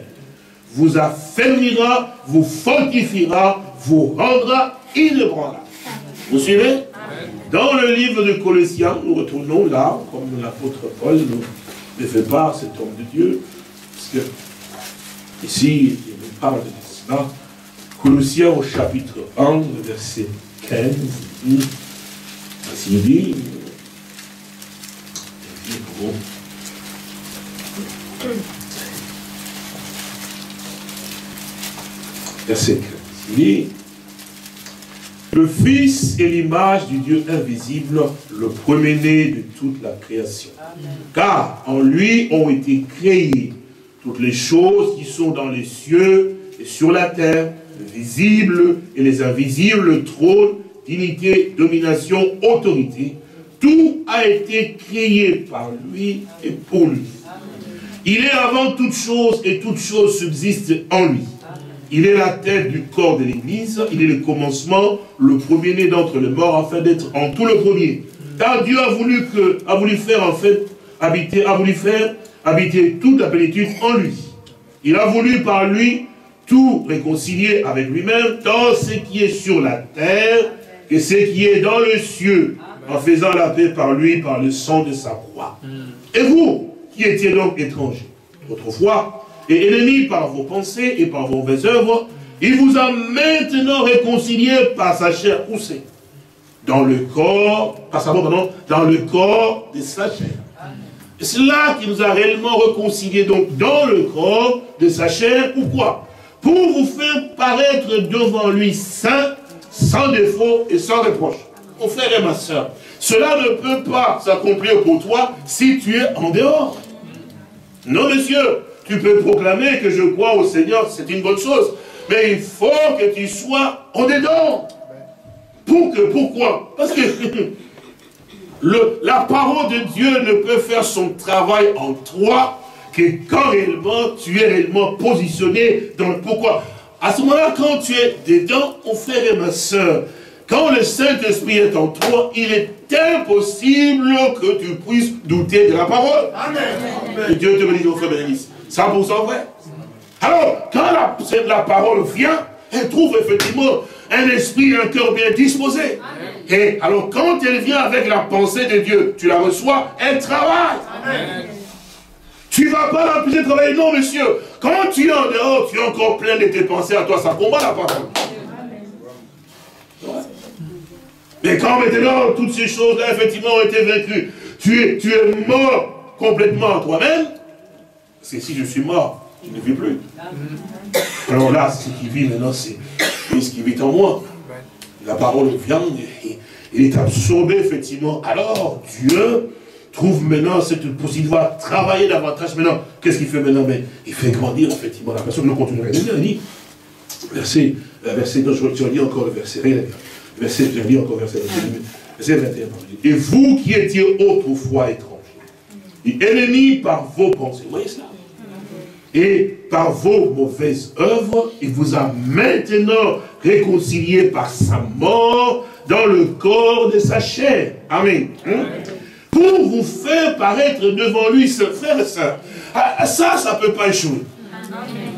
vous affermira, vous fortifiera, vous rendra inébranlable. Vous suivez Dans le livre de Colossiens, nous retournons là, comme l'apôtre Paul nous fait part, cet homme de Dieu, parce que ici, il nous parle de cela. Colossiens au chapitre 1, verset 15, il dit, verset 15, il dit, le Fils est l'image du Dieu invisible, le premier-né de toute la création. Car en lui ont été créées toutes les choses qui sont dans les cieux et sur la terre, les visibles et les invisibles, le trône, dignité, domination, autorité. Tout a été créé par lui et pour lui. Il est avant toute chose et toute chose subsiste en lui. Il est la tête du corps de l'Église, il est le commencement, le premier-né d'entre les morts, afin d'être en tout le premier. Car Dieu a voulu, que, a voulu faire en fait habiter, a voulu faire habiter toute la plénitude en lui. Il a voulu par lui tout réconcilier avec lui-même, tant ce qui est sur la terre que ce qui est dans le cieux, en faisant la paix par lui, par le sang de sa croix. Et vous, qui étiez donc étrangers, autrefois, et ennemi par vos pensées et par vos œuvres, il vous a maintenant réconcilié par sa chair poussée. Dans le corps, par sa pardon, dans le corps de sa chair. C'est là qu'il nous a réellement réconcilié, donc dans le corps de sa chair. Pourquoi? Pour vous faire paraître devant lui saint, sans défaut et sans reproche. Mon frère et ma soeur, cela ne peut pas s'accomplir pour toi si tu es en dehors. Non, monsieur, tu peux proclamer que je crois au Seigneur, c'est une bonne chose. Mais il faut que tu sois en dedans. Pour que, pourquoi? Parce que le, la parole de Dieu ne peut faire son travail en toi que quand réellement tu es réellement positionné dans le pourquoi. À ce moment-là, quand tu es dedans, mon frère et ma soeur, quand le Saint-Esprit est en toi, il est impossible que tu puisses douter de la parole. Amen. Et Dieu te bénisse, mon frère Bénédicte. 100% vrai. Alors, quand la, la, parole vient, elle trouve effectivement un esprit, un cœur bien disposé. Et alors, quand elle vient avec la pensée de Dieu, tu la reçois, elle travaille. Tu ne vas pas l'empêcher de travailler. Non, monsieur. Quand tu es en dehors, tu es encore plein de tes pensées à toi. Ça combat la parole. Mais quand maintenant, toutes ces choses-là, effectivement, ont été vaincues, tu es, tu es mort complètement à toi-même, c'est si je suis mort, je ne vis plus. Alors là, ce qui vit maintenant, c'est ce qui vit en moi. La parole vient, il est absorbé, effectivement. Alors, Dieu trouve maintenant cette possibilité de travailler davantage. Maintenant, qu'est-ce qu'il fait maintenant? Mais Il fait grandir, effectivement, la personne. Nous lire. Il dit, verset, euh, verset, je, lis encore le verset, verset, je lis encore verset, verset 21. Et vous qui étiez autrefois étrangers, et ennemis par vos pensées, vous voyez cela? Et par vos mauvaises œuvres, il vous a maintenant réconcilié par sa mort dans le corps de sa chair. Amen. Hein? Pour vous faire paraître devant lui, frère et soeur. Ah, ah, ça, ça ne peut pas échouer.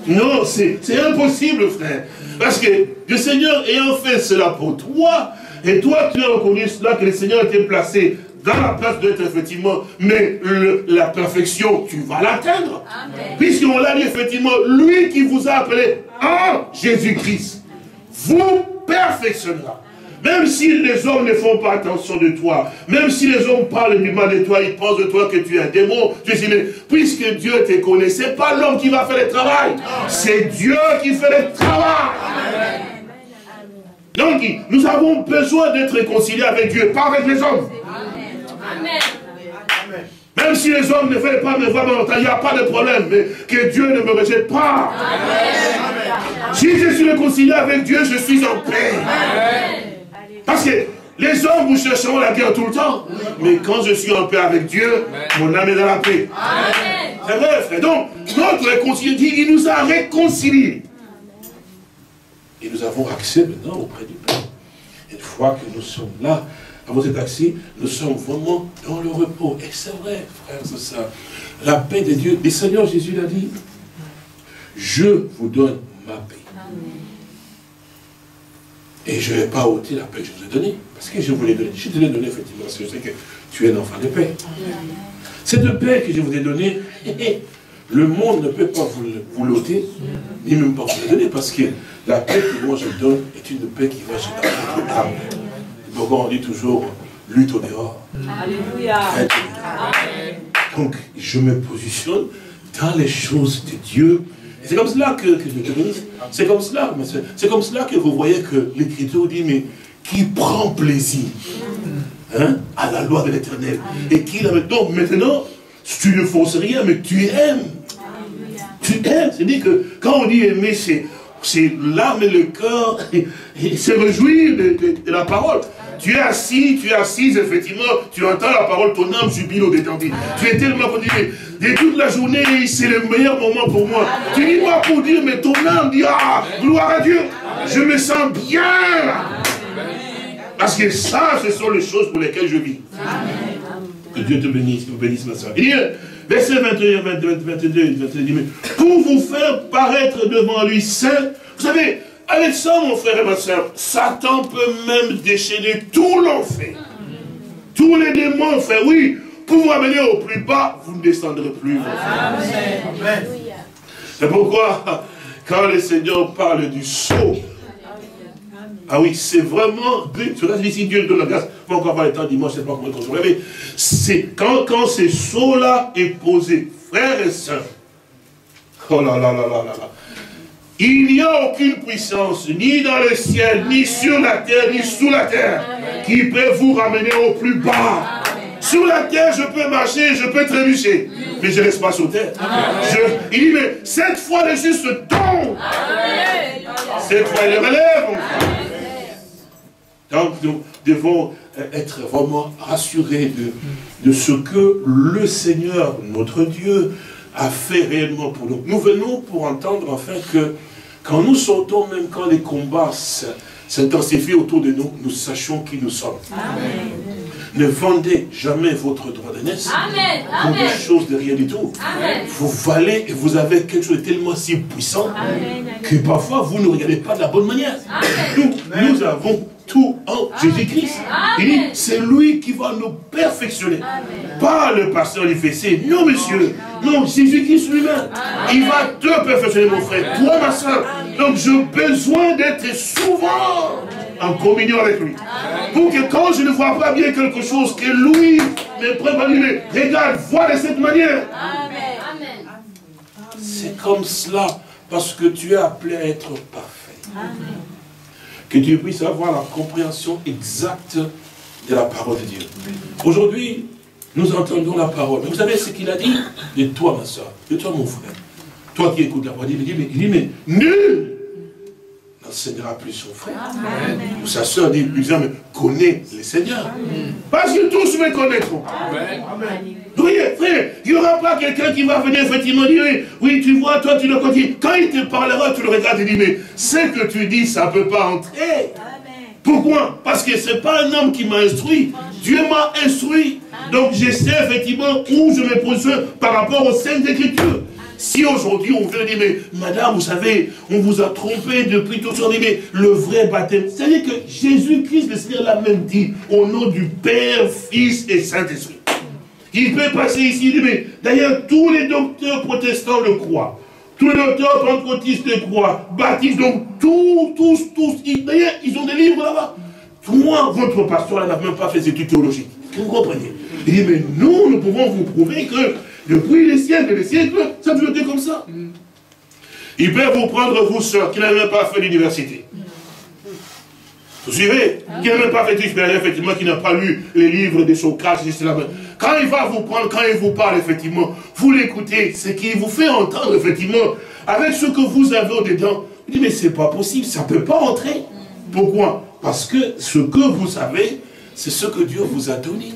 Non, c'est impossible, frère. Parce que le Seigneur ayant fait cela pour toi, et toi tu as reconnu cela que le Seigneur était placé dans la place d'être effectivement, mais la perfection, tu vas l'atteindre. Puisqu'on l'a dit effectivement, lui qui vous a appelé en Jésus-Christ, vous perfectionnera. Même si les hommes ne font pas attention de toi, même si les hommes parlent du mal de toi, ils pensent de toi que tu es un démon, tu dis, mais puisque Dieu te connaît, ce n'est pas l'homme qui va faire le travail, c'est Dieu qui fait le travail. Donc, nous avons besoin d'être réconciliés avec Dieu, pas avec les hommes. Même si les hommes ne veulent pas me voir il n'y a pas de problème, mais que Dieu ne me rejette pas. Si je suis réconcilié avec Dieu, je suis en paix. Parce que les hommes, vous chercheront la guerre tout le temps. Mais quand je suis en paix avec Dieu, mon âme est dans la paix. C'est vrai, frère. Donc, notre réconciliation, il nous a réconciliés. Et nous avons accès maintenant auprès du Père. Une fois que nous sommes là, à cet accès, nous sommes vraiment dans le repos. Et c'est vrai, frère, c'est ça. La paix de Dieu. Et Seigneur Jésus l'a dit, je vous donne ma paix. Et je ne vais pas ôter la paix que je vous ai donnée. Parce que je vous l'ai donnée. Je te l'ai donnée, effectivement, parce que je sais que tu es un enfant de paix. Cette paix que je vous ai donnée, le monde ne peut pas vous, l'ôter, ni même pas vous la donner, parce que la paix que moi je donne est une paix qui va chez. Donc on dit toujours, lutte au dehors. Alléluia. Donc je me positionne dans les choses de Dieu. C'est comme cela que, que je te C'est comme cela, c'est comme cela que vous voyez que l'Écriture dit, mais qui prend plaisir hein, à la loi de l'éternel. Et qui Donc maintenant, tu ne forces rien, mais tu aimes. Tu aimes. C'est-à-dire que quand on dit aimer, c'est l'âme et le cœur, et, se réjouir de, la parole. Tu es assis, tu es assise, effectivement, tu entends la parole, ton âme jubile au détendu. Tu es tellement continué. Et toute la journée, c'est le meilleur moment pour moi. Tu dis pas pour dire, mais ton âme dit, ah, gloire à Dieu, je me sens bien. Parce que ça, ce sont les choses pour lesquelles je vis. Que Dieu te bénisse, vous bénisse ma soeur. Il verset 21, 22, 22, 22, pour vous faire paraître devant lui saint, vous savez, avec ça, mon frère et ma soeur, Satan peut même déchaîner tout l'enfer. Tous les démons, frère, oui, pour vous amener au plus bas, vous ne descendrez plus. Amen. C'est pourquoi, quand le Seigneur parle du saut, ah oui, c'est vraiment, ici Dieu donne la grâce, pas encore avoir le temps dimanche, c'est pas comment consoler, mais c'est quand, quand ce saut-là est posé, frères et sœurs, oh là là là là là là, il n'y a aucune puissance, ni dans le ciel, ni sur la terre, ni sous la terre, qui peut vous ramener au plus bas. Sur la terre, je peux marcher, je peux trébucher, mais je ne reste pas sur terre. il dit, mais cette fois, le juste tombe. Cette fois, il relève. Donc, nous devons être vraiment rassurés de, de ce que le Seigneur, notre Dieu, a fait réellement pour nous. Nous venons pour entendre enfin que quand nous sortons, même quand les combats s'intensifient autour de nous, nous sachons qui nous sommes. Ne vendez jamais votre droit de naissance pour des choses de rien du tout. Vous valez et vous avez quelque chose de tellement si puissant que parfois vous ne regardez pas de la bonne manière. Nous, nous avons tout en Jésus-Christ. Il dit, c'est lui qui va nous perfectionner. Pas le pasteur l'IFC. Non, monsieur. Non, Jésus-Christ lui-même. Il va te perfectionner, mon frère. Toi, ma soeur. Donc, j'ai besoin d'être souvent en communion avec lui. Pour que quand je ne vois pas bien quelque chose, que lui me prépare, regarde, vois de cette manière. C'est comme cela, parce que tu es appelé à être parfait. Amen que tu puisses avoir la compréhension exacte de la parole de Dieu. Aujourd'hui, nous entendons la parole. Mais vous savez ce qu'il a dit? De toi, ma soeur, de toi, mon frère. Toi qui écoutes la parole, il dit, mais, il dit, mais nul n'enseignera plus son frère. Ou sa soeur dit, plus mais connaît le Seigneur. Parce que tous me connaîtront. Amen. Oui, frère, il n'y aura pas quelqu'un qui va venir effectivement dire, oui, tu vois, toi, tu le continues. Quand il te parlera, tu le regardes et dis, mais ce que tu dis, ça ne peut pas entrer. Pourquoi? Parce que ce n'est pas un homme qui m'a instruit. Dieu m'a instruit. Donc je sais effectivement où je me positionne par rapport aux Saintes Écritures. Si aujourd'hui on veut dire, mais madame, vous savez, on vous a trompé depuis tout ce temps, mais le vrai baptême, c'est-à-dire que Jésus-Christ, le Seigneur l'a même dit, au nom du Père, Fils et Saint-Esprit. Il peut passer ici, il dit, mais d'ailleurs, tous les docteurs protestants le croient. Tous les docteurs pentecôtistes le croient. Baptistes, donc tous, tous, tous. D'ailleurs, ils ont des livres là-bas. Moi, votre pasteur n'a même pas fait ses études théologiques. Vous comprenez? Il dit, mais nous, nous pouvons vous prouver que depuis les siècles et les siècles, ça a toujours été comme ça. Il peut vous prendre, vous, sœurs, qui n'avez même pas fait l'université. Vous suivez Qui n'a même pas fait effectivement, qui n'a pas lu les livres de Socrate, etc. Quand il va vous prendre, quand il vous parle, effectivement, vous l'écoutez, ce qui vous fait entendre, effectivement, avec ce que vous avez au-dedans. Vous dites, mais c'est pas possible, ça ne peut pas entrer. Pourquoi? Parce que ce que vous savez, c'est ce que Dieu vous a donné.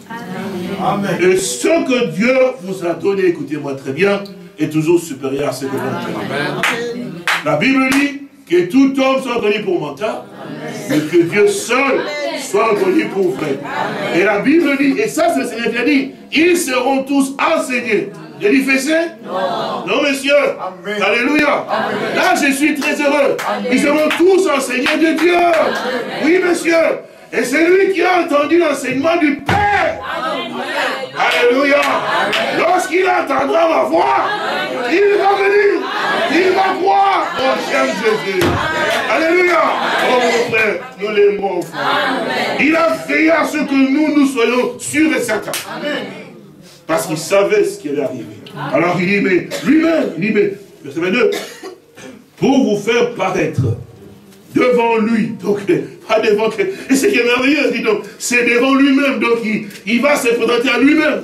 Amen. Et ce que Dieu vous a donné, écoutez-moi très bien, est toujours supérieur à ce que vous avez. La Bible dit que tout homme soit reconnu pour menteur, mais que Dieu seul soit reconnu pour vrai. Et la Bible dit, et ça c'est le Seigneur qui a dit, ils seront tous enseignés. Il a dit fessé Non. Non, monsieur. Alléluia. Là, je suis très heureux. Ils seront tous enseignés de Dieu. Oui, monsieur. Et c'est lui qui a entendu l'enseignement du Père. Alléluia. Lorsqu'il entendra ma voix, il va venir. Il va croire. Oh, j'aime Jésus. Alléluia. Oh, mon frère, nous l'aimons, Il a fait à ce que nous, nous soyons sûrs et certains. Parce qu'il savait ce qui allait arriver. Alors il dit, mais lui-même, il dit, mais, verset 22, pour vous faire paraître devant lui. Donc, pas devant. Et ce qui est merveilleux, dis donc, c'est devant lui-même. Donc, il, il, va se présenter à lui-même.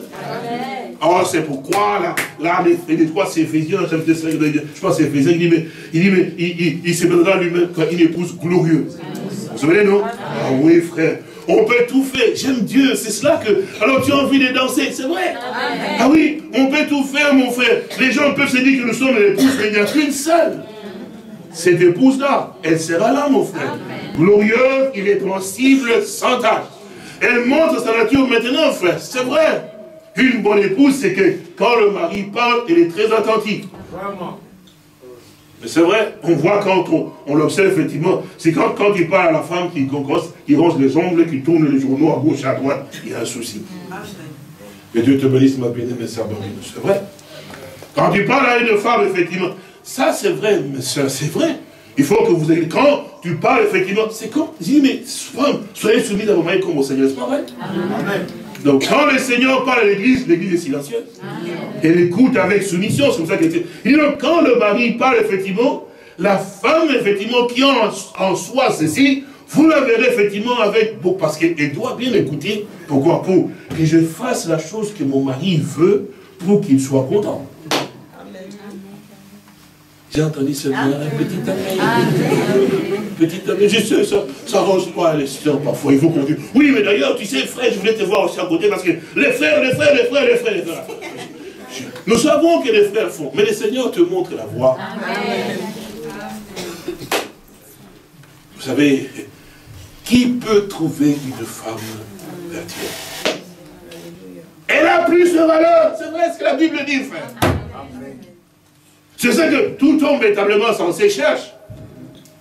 Oh, c'est pourquoi, là, là, les, les trois, c'est Éphésiens, je pense c'est Éphésiens, il dit, mais, il, dit, mais, il, il, il se présentera à lui-même comme une épouse glorieuse. Vous vous souvenez, non? Ah oui, frère. On peut tout faire. J'aime Dieu. C'est cela que... Alors tu as envie de danser. C'est vrai? Ah oui, on peut tout faire, mon frère. Les gens peuvent se dire que nous sommes l'épouse, mais il n'y a qu'une seule cette épouse-là, elle sera là, mon frère. Glorieuse, irrépréhensible, sans tâche. Elle montre sa nature maintenant, frère. C'est vrai. Une bonne épouse, c'est que quand le mari parle, elle est très attentive. Vraiment. Mais c'est vrai, on voit quand on, l'observe effectivement, c'est quand, quand il parle à la femme qui, qui ronge les ongles, qui tourne les journaux à gauche, à droite, il y a un souci. Que Dieu te bénisse, ma bien-aimée C'est vrai. Quand tu parles à une femme, effectivement, ça, c'est vrai, mais c'est vrai. Il faut que vous ayez, quand tu parles, effectivement, c'est comme, je dis, mais soyez soumis à vos mains comme au Seigneur, c'est pas? Vrai Amen. Donc, quand le Seigneur parle à l'église, l'église est silencieuse. Elle écoute avec soumission, c'est comme ça qu'elle dit. Et donc, quand le mari parle, effectivement, la femme, effectivement, qui en, en soi ceci, vous la verrez effectivement avec beaucoup, parce qu'elle doit bien écouter. Pourquoi? Pour que je fasse la chose que mon mari veut pour qu'il soit content. J'ai entendu ce bien, petit ami. Petit ami, je sais, ça, ça range pas les soeurs parfois. Il faut qu'on dise, oui, mais d'ailleurs, tu sais, frère, je voulais te voir aussi à côté parce que les frères, les frères, les frères, les frères, les frères. Nous savons que les frères font, mais le Seigneur te montre la voie. Vous savez, qui peut trouver une femme Dieu? Elle a plus de valeur. C'est vrai ce que la Bible dit, frère. C'est ça que tout homme véritablement censé cherche.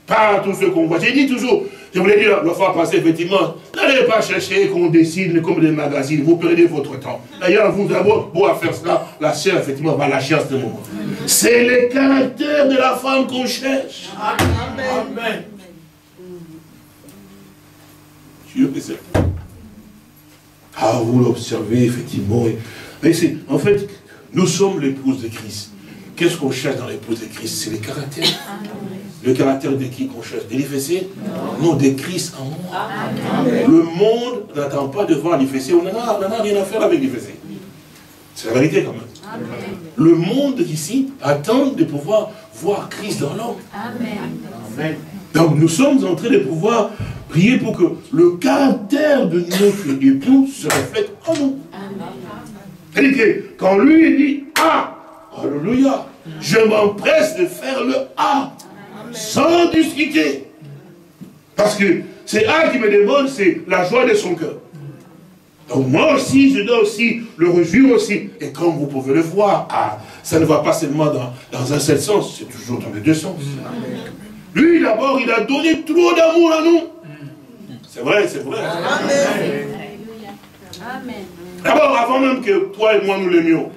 Pas tout ce qu'on voit. J'ai dit toujours, je voulais dire la fois passée, effectivement, n'allez pas chercher qu'on décide comme des magazines, vous perdez votre temps. D'ailleurs, vous avez beau à faire cela, la chair, effectivement, va lâcher à ce moment. C'est le caractère de la femme qu'on cherche. Amen. Dieu que c'est. Ah, vous l'observez, effectivement. En fait, nous sommes l'épouse de Christ. Qu'est-ce qu'on cherche dans l'épouse de Christ? C'est le caractère. Le caractère de qui qu'on cherche? De l'IFC Non, de Christ en moi. Le monde n'attend pas de voir l'IFC. On n'en a, rien à faire avec l'IFC. C'est la vérité quand même. Le monde ici attend de pouvoir voir Christ dans l'homme. Amen. Donc nous sommes en train de pouvoir prier pour que le caractère de notre époux se reflète en nous. C'est-à-dire que quand lui dit Ah, Alléluia. Je m'empresse de faire le A. Sans discuter. Parce que c'est A qui me demande, c'est la joie de son cœur. Donc moi aussi, je dois aussi le réjouir aussi. Et comme vous pouvez le voir, ah, ça ne va pas seulement dans, dans un seul sens, c'est toujours dans les deux sens. Lui, d'abord, il a donné trop d'amour à nous. C'est vrai, c'est vrai. D'abord, avant même que toi et moi nous l'aimions.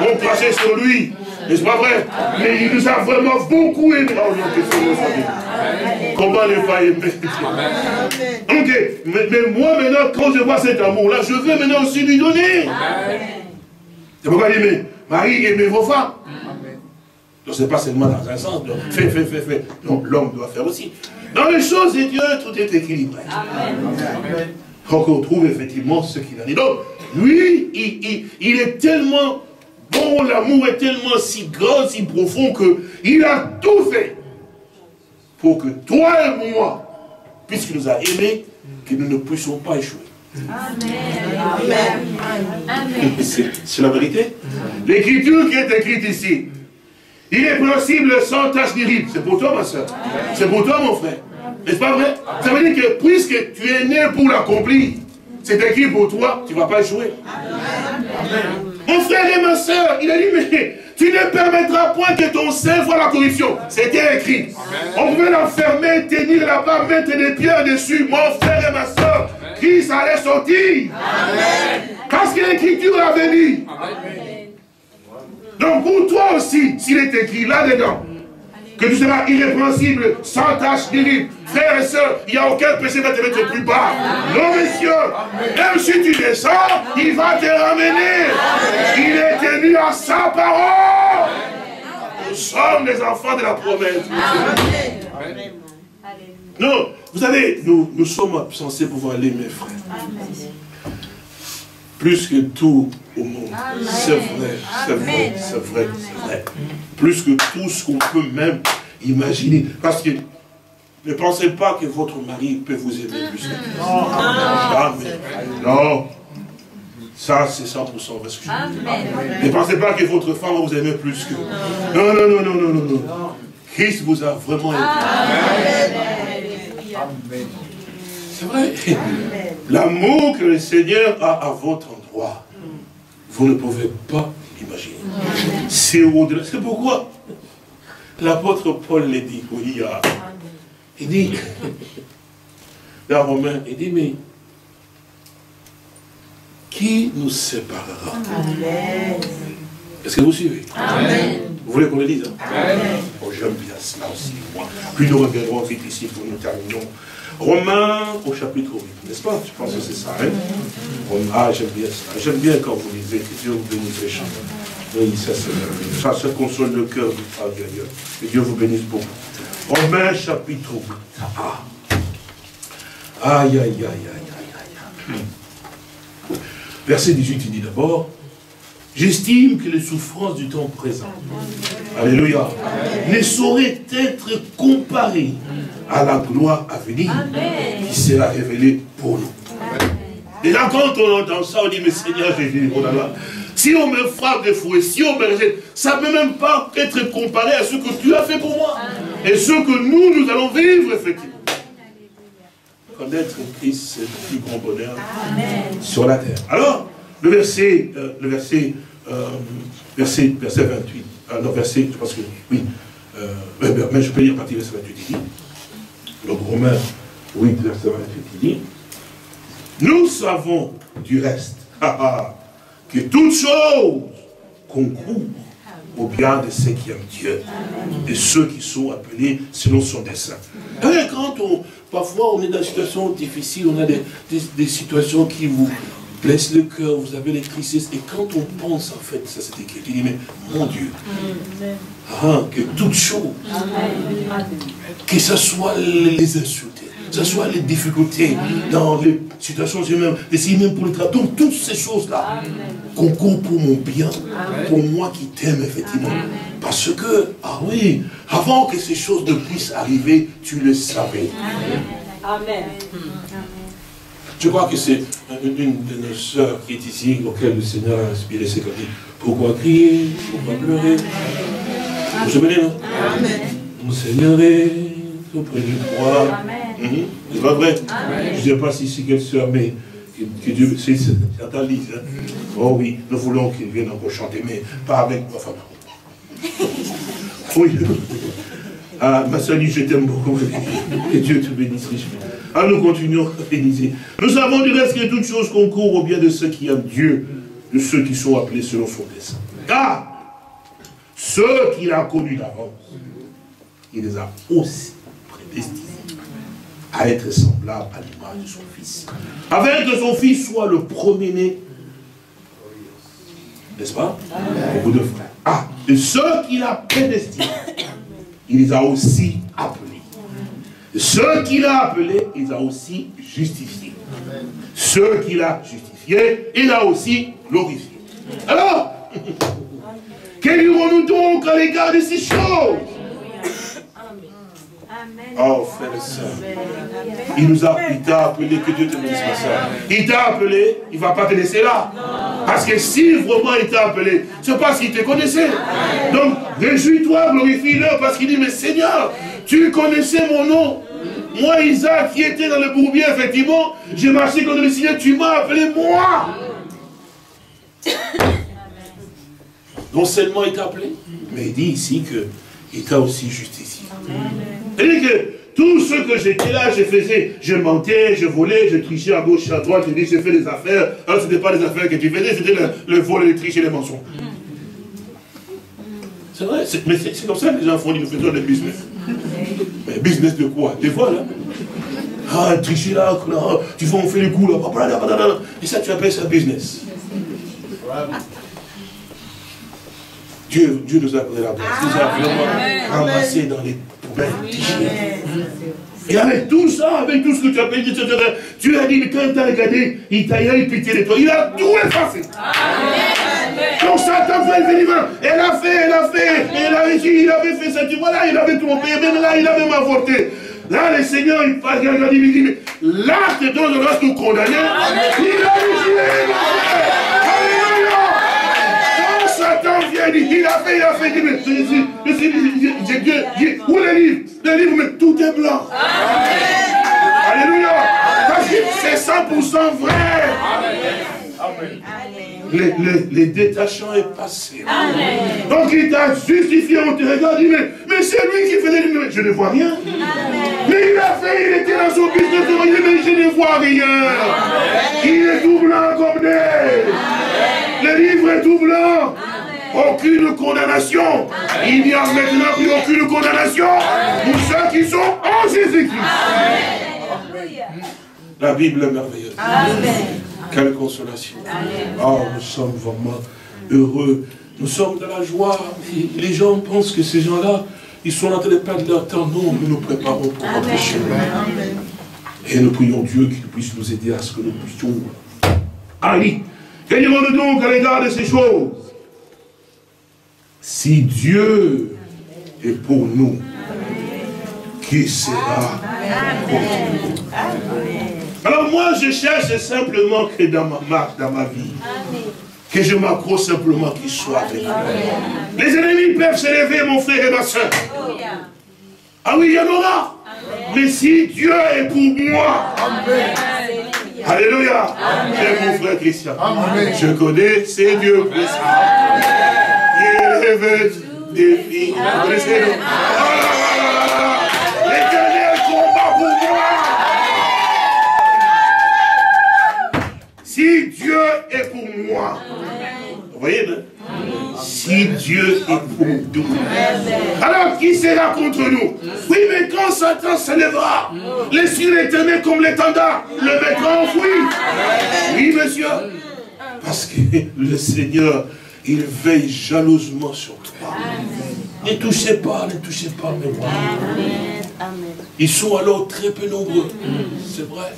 On crachait sur lui. N'est-ce pas vrai? Mais il nous a vraiment beaucoup aimé. Oh Comment ne pas aimer? Ok, mais, moi maintenant, quand je vois cet amour-là, je veux maintenant aussi lui donner. C'est pourquoi il dit, Marie, aimez vos femmes. Donc c'est pas seulement dans un sens, donc fais, fais, fais, fais. Donc l'homme doit faire aussi. Dans les choses de Dieu, tout est équilibré. Donc on trouve effectivement ce qu'il a dit. Donc, lui, il, il est tellement bon, l'amour est tellement si grand, si profond, qu'il a tout fait pour que toi et moi, puisqu'il nous a aimés, que nous ne puissions pas échouer. Amen. C'est la vérité. L'écriture qui est écrite ici, il est possible sans tâche ni C'est pour toi, ma soeur. C'est pour toi, mon frère. N'est-ce pas vrai? Ça veut dire que puisque tu es né pour l'accomplir, c'est écrit pour toi, tu ne vas pas échouer. Mon frère et ma soeur, il a dit, mais tu ne permettras point que ton sein voit la corruption. C'était écrit. On pouvait l'enfermer, tenir là-bas, mettre des pierres dessus. Mon frère et ma soeur, Christ allait sortir. Parce que l'écriture avait dit. Donc pour toi aussi, s'il est écrit là-dedans, que tu seras irrépréhensible, sans tâche ni Frères et sœurs, il n'y a aucun péché qui va te mettre plus bas. Non, messieurs, même si tu descends, il va te ramener. Il est tenu à sa parole. Nous sommes des enfants de la promesse. Non, vous savez, nous, nous sommes censés pouvoir l'aimer, frères plus que tout au monde. C'est vrai, c'est vrai, c'est vrai, c'est vrai. Plus que tout ce qu'on peut même imaginer. Parce que ne pensez pas que votre mari peut vous aimer plus que Christ. Non. non. Ça, c'est 100% vrai ce que je Ne pensez pas que votre femme va vous aimer plus que... Non, non, non, non, non, non, non. Christ vous a vraiment aimé. Amen. C'est vrai. L'amour que le Seigneur a à votre endroit, vous ne pouvez pas l'imaginer. C'est au-delà. C'est pourquoi l'apôtre Paul l'a dit. Oui, il dit, dans Romain, il dit, mais qui nous séparera? Est-ce que vous suivez? Amen. Vous voulez qu'on le dise hein? Amen. Oh, J'aime bien cela aussi, moi. Puis nous reviendrons vite ici pour nous terminons. Romains au chapitre 8, n'est-ce pas? Je pense que c'est ça. Hein? Ah, j'aime bien ça. J'aime bien quand vous lisez, que Dieu vous bénisse chants. Oui, ça, ça, ça console le cœur du travail. Que Dieu vous bénisse beaucoup. Romains chapitre 8. Ah. Aïe, aïe, aïe, aïe, aïe, aïe. Verset 18, il dit d'abord, J'estime que les souffrances du temps présent, Alléluia, ne sauraient être comparées à la gloire à venir qui sera révélée pour nous. Et là, quand on entend ça, on dit, mais Seigneur Jésus, oh là là, si on me frappe de fouet, si on me rejette, ça ne peut même pas être comparé à ce que tu as fait pour moi. Et ce que nous, nous allons vivre, effectivement. Connaître Christ, c'est le plus grand bonheur sur la terre. Alors, le verset, euh, le verset, euh, verset, verset 28, euh, non, verset, je pense que, oui, mais je peux lire à partir du verset 28, il dit, donc Romains 8, verset 28, il dit, nous savons du reste que toutes choses concourent au bien de ceux qui aiment Dieu, de ceux qui sont appelés selon son dessein. Et quand on, parfois on est dans des situations difficiles, on a des, des situations qui vous blesse le cœur, vous avez les tristesses. Et quand on pense, en fait, ça c'est écrit, il dit, mais mon Dieu, ah, que toutes choses, que ce soit les insultes, que ce soit les difficultés dans les situations humaines, les même pour le travail, donc toutes ces choses-là concourent pour mon bien, pour moi qui t'aime effectivement. Parce que, ah oui, avant que ces choses ne puissent arriver, tu le savais. Amen. Je crois que c'est une de nos sœurs qui est ici, auquel le Seigneur a inspiré comme dit, pourquoi crier, pourquoi pleurer? Vous vous souvenez, non Amen. Mon Seigneur est auprès du roi. Amen. Mhm. C'est pas vrai? Je ne sais pas si c'est quelle sœur, mais que, Dieu, c'est certains disent, hein. oh oui, nous voulons qu'il vienne encore chanter, mais pas avec ma femme. Oui. Ah, ma soeur je t'aime beaucoup. Que Dieu te bénisse richement. Ah, nous continuons à bénir. Nous savons du reste que toutes choses concourent au bien de ceux qui aiment Dieu, de ceux qui sont appelés selon son dessein. Car ceux qu'il a connus d'avance, il les a aussi prédestinés à être semblables à l'image de son Fils. Afin que son Fils soit le premier-né. N'est-ce pas? Beaucoup de frères. Ah, et ceux qu'il a prédestinés, il les a aussi appelés. Ceux qu'il a appelés, il a aussi justifiés. Ceux qu'il a justifiés, il a aussi glorifiés. Alors, que dirons-nous donc à l'égard de ces choses? Oh, frère et soeur. Il nous a, il t'a appelé, que Dieu te bénisse, ma soeur. Il t'a appelé, il ne va pas te laisser là. Parce que si vraiment il t'a appelé, c'est parce qu'il te connaissait. Donc, réjouis-toi, glorifie-le, parce qu'il dit, mais Seigneur, tu connaissais mon nom. Moi, Isaac, qui était dans le bourbier, effectivement, j'ai marché contre le Seigneur, tu m'as appelé moi. Non seulement il t'a appelé, mais il dit ici qu'il t'a aussi justifié. Il dit que tout ce que j'étais là, je faisais, je mentais, je volais, je trichais à gauche, à droite, je dis, je fais des affaires. Alors, ce n'était pas des affaires que tu faisais, c'était le, vol, le tricher, les mensonges. C'est vrai, mais c'est comme ça que les gens font, ils nous faisons des business. Mais business de quoi? Des vols, hein? Ah, tricher là, tu fais, on fait les coups là, et ça, tu appelles ça business. Dieu, Dieu nous a donné la grâce. Nous a vraiment ramassé dans les poubelles. Et avec tout ça, avec tout ce que tu as payé, etc., Dieu a dit, mais quand tu as regardé, il t'a eu pitié de toi. Il a tout effacé. Donc Satan fait le venir, elle a fait, elle a fait, elle a réussi, il avait fait ça, tu vois là, il avait payé, même là, il avait même avorté. Là, le Seigneur, il parle, il dit, mais l'acte dont on doit nous condamner, il a réussi. il a fait, il a fait, il a fait, Dieu, où le livre Le livre, mais tout est blanc. Alléluia. Parce que c'est 100% vrai. Les, les, les, détachants est passé. Donc il t'a justifié, on te regarde, dit, mais, mais c'est lui qui faisait les Je ne vois rien. Mais il a fait, il était dans son business, dit, mais je ne vois rien. Il est tout blanc comme neige. Le livre est tout blanc aucune condamnation. Il n'y a maintenant plus aucune condamnation pour ceux qui sont en Jésus-Christ. La Bible est merveilleuse. Quelle consolation. Oh, nous sommes vraiment heureux. Nous sommes de la joie. Les gens pensent que ces gens-là, ils sont en train de perdre leur temps. Non, nous nous préparons pour notre chemin. Et nous prions Dieu qu'il puisse nous aider à ce que nous puissions aller. Que nous donc à l'égard de ces choses si Dieu est pour nous, qui sera contre nous? Alors moi, je cherche simplement que dans ma marche, dans ma vie, que je m'accroche simplement qu'il soit avec moi. Les ennemis peuvent se lever, mon frère et ma soeur. Ah oui, il y en aura. Mais si Dieu est pour moi, Alléluia. Mon frère Christian. Je connais, c'est Dieu. Il rêve des filles. L'éternel combat pour moi. Si Dieu est pour moi, vous voyez, si Dieu est pour nous, alors qui sera contre nous? Oui, mais quand Satan se lèvera, l'Esprit l'éternel comme l'étendard le mettra en fouille. Oui, monsieur. Parce que le Seigneur il veille jalousement sur toi. Ne touchez pas, ne touchez pas mes voix. Ils sont alors très peu nombreux. C'est vrai.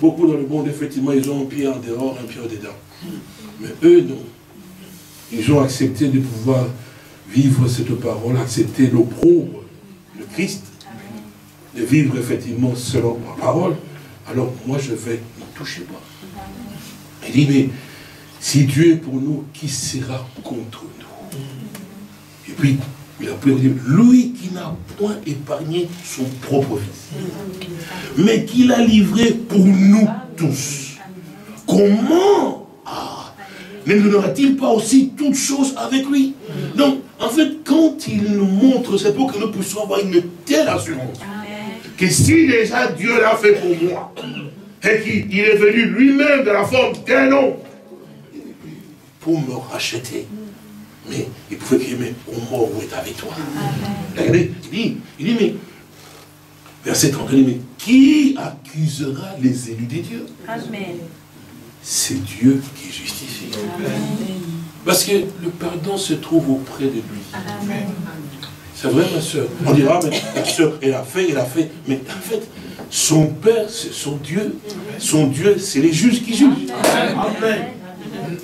Beaucoup dans le monde, effectivement, ils ont un pied en dehors, un pied en dedans. Mais eux, non. Ils ont accepté de pouvoir vivre cette parole, accepter l'opprobre de Christ, de vivre effectivement selon ma parole. Alors moi, je vais ne toucher pas. Il dit, mais si Dieu est pour nous, qui sera contre nous? Et puis, il a pu dire, lui qui n'a point épargné son propre fils, mais qui l'a livré pour nous tous. comment? Ah, ne nous donnera-t-il pas aussi toutes choses avec lui? Donc, en fait, quand il nous montre, c'est pour que nous puissions avoir une telle assurance. Que si déjà Dieu l'a fait pour moi, et qu'il est venu lui-même de la forme d'un homme, pour me racheter, mais il pouvait crier, mais au mort, où est avec toi il dit, il dit, mais, verset 30, il dit, mais qui accusera les élus des dieux? Amen. C'est Dieu qui justifie. Parce que le pardon se trouve auprès de lui. C'est vrai, ma soeur? On dira, mais ma soeur, elle a fait, elle a fait. Mais en fait, son Père, c'est son Dieu. Son Dieu, c'est les juges qui jugent. Amen.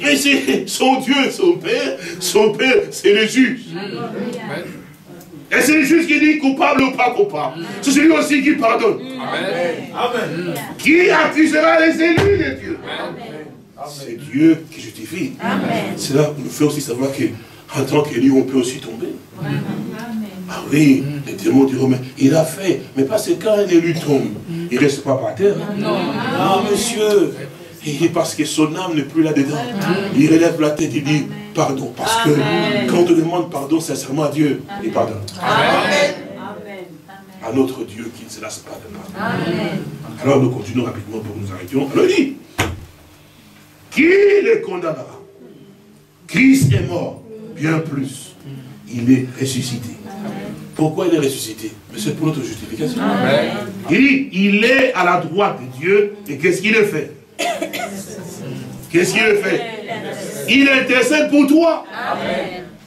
Et c'est son Dieu, son Père, son Père, c'est le juge. Et c'est le juge qui dit coupable ou pas coupable. C'est celui aussi qui pardonne. Amen. Qui accusera les élus de Dieu? C'est Dieu qui justifie. Cela nous fait aussi savoir qu'en tant qu'élu, on peut aussi tomber. Ah oui, les démons diront, mais il a fait. Mais parce que quand un élu tombe, il ne reste pas par terre. Non, non monsieur. Et parce que son âme n'est plus là-dedans. Il relève la tête, il dit pardon. Parce que quand on demande pardon sincèrement à Dieu, il pardonne. Amen. À notre Dieu qui ne se lasse pas de pardonner. Alors nous continuons rapidement pour nous arrêter. Alors il dit, qui les condamnera? Christ est mort, bien plus. Il est ressuscité. Pourquoi il est ressuscité? Mais c'est pour notre justification. Il dit, il est à la droite de Dieu, et qu'est-ce qu'il a fait? Qu'est-ce qu'il fait? Il intercède pour toi.